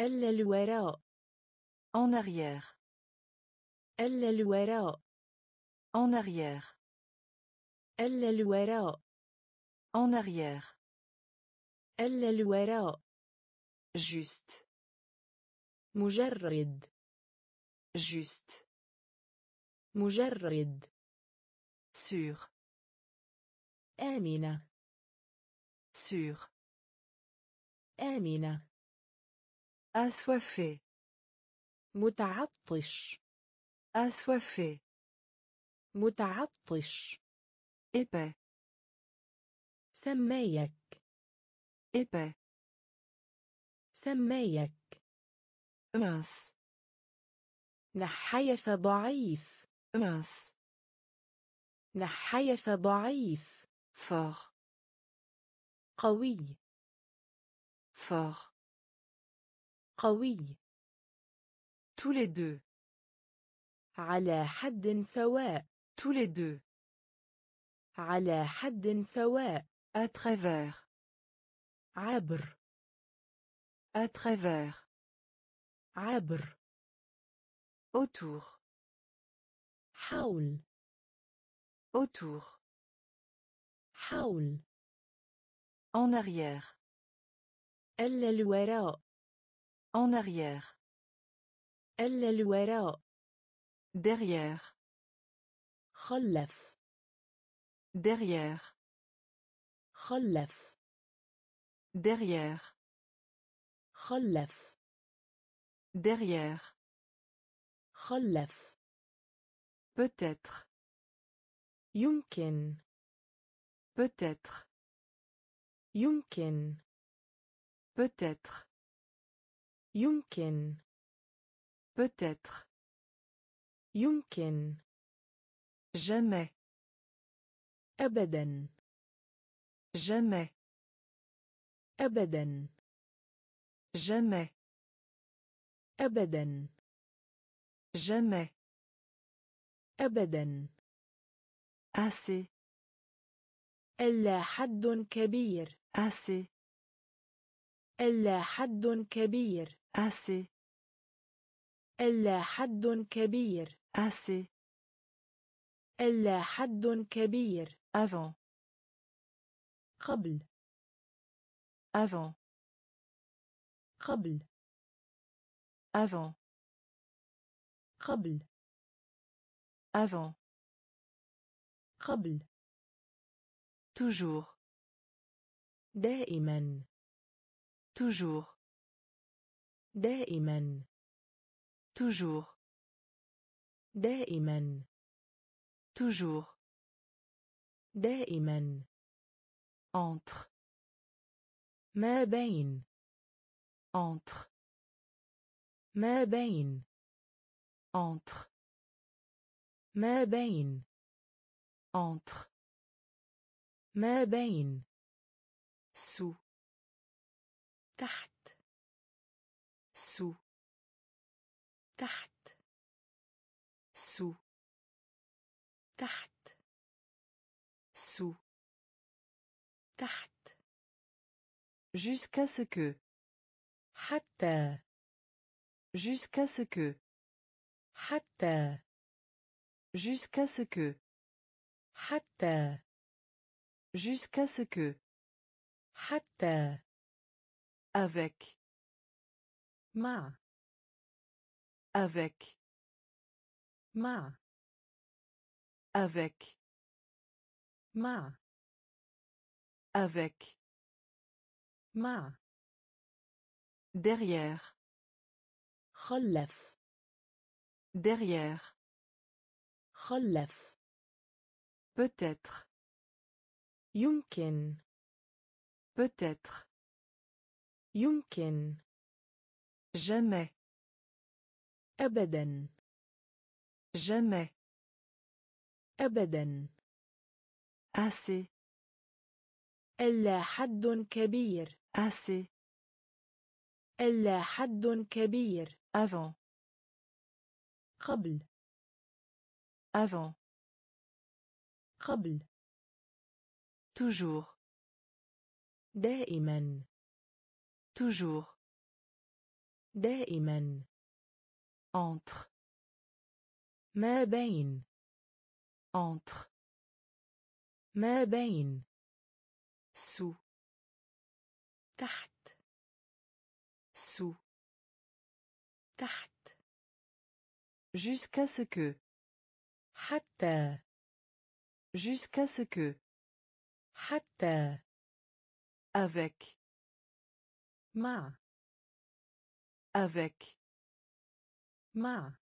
إلا الوراء en arrière إلا الوراء en arrière إلا الوراء en arrière إلا الوراء juste مجرد juste مجرد sûr آمنة sûr آمنة assoiffé متعطش. assoiffé متعطش. épais سمايك. épais سمايك. mince نحيف ضعيف. mince نحيف ضعيف. fort قوي. fort قوي. tous les deux على حد سواء tous les deux على حد سواء à travers عبر à travers عبر autour حول autour حول en arrière إلا الوراء en arrière إلا الوراء derrière خلف derrière خلف derrière خلف derrière خلف peut-être يمكن peut-être يمكن peut-être يمكن Peut-être يمكن jamais أبدا jamais أبدا jamais أبدا jamais أبدا assez إلا حد كبير assez إلا حد كبير assez ألا حد كبير. اسي ألا حد كبير. افون قبل. افون قبل. افون قبل. افون قبل. Toujours. دائما. Toujours. دائما. toujours دائما toujours دائما entre ما بين entre ما بين entre ما بين entre ما بين sous تحت تحت sous تحت sous تحت jusqu'à ce que حتى jusqu'à ce que حتى jusqu'à ce que حتى jusqu'à ce que حتى avec مع avec مع avec مع avec مع derrière خلف derrière خلف peut-être يمكن peut-être يمكن jamais أبدا. Jamais. أبدا. Assez. إلا حد كبير. Assez. إلا حد كبير. Avant. قبل. Avant. قبل. Toujours. دائما. Toujours. دائما. entre ما بين entre ما بين sous تحت sous تحت jusqu'à ce que حتى jusqu'à ce que حتى avec مع avec 妈。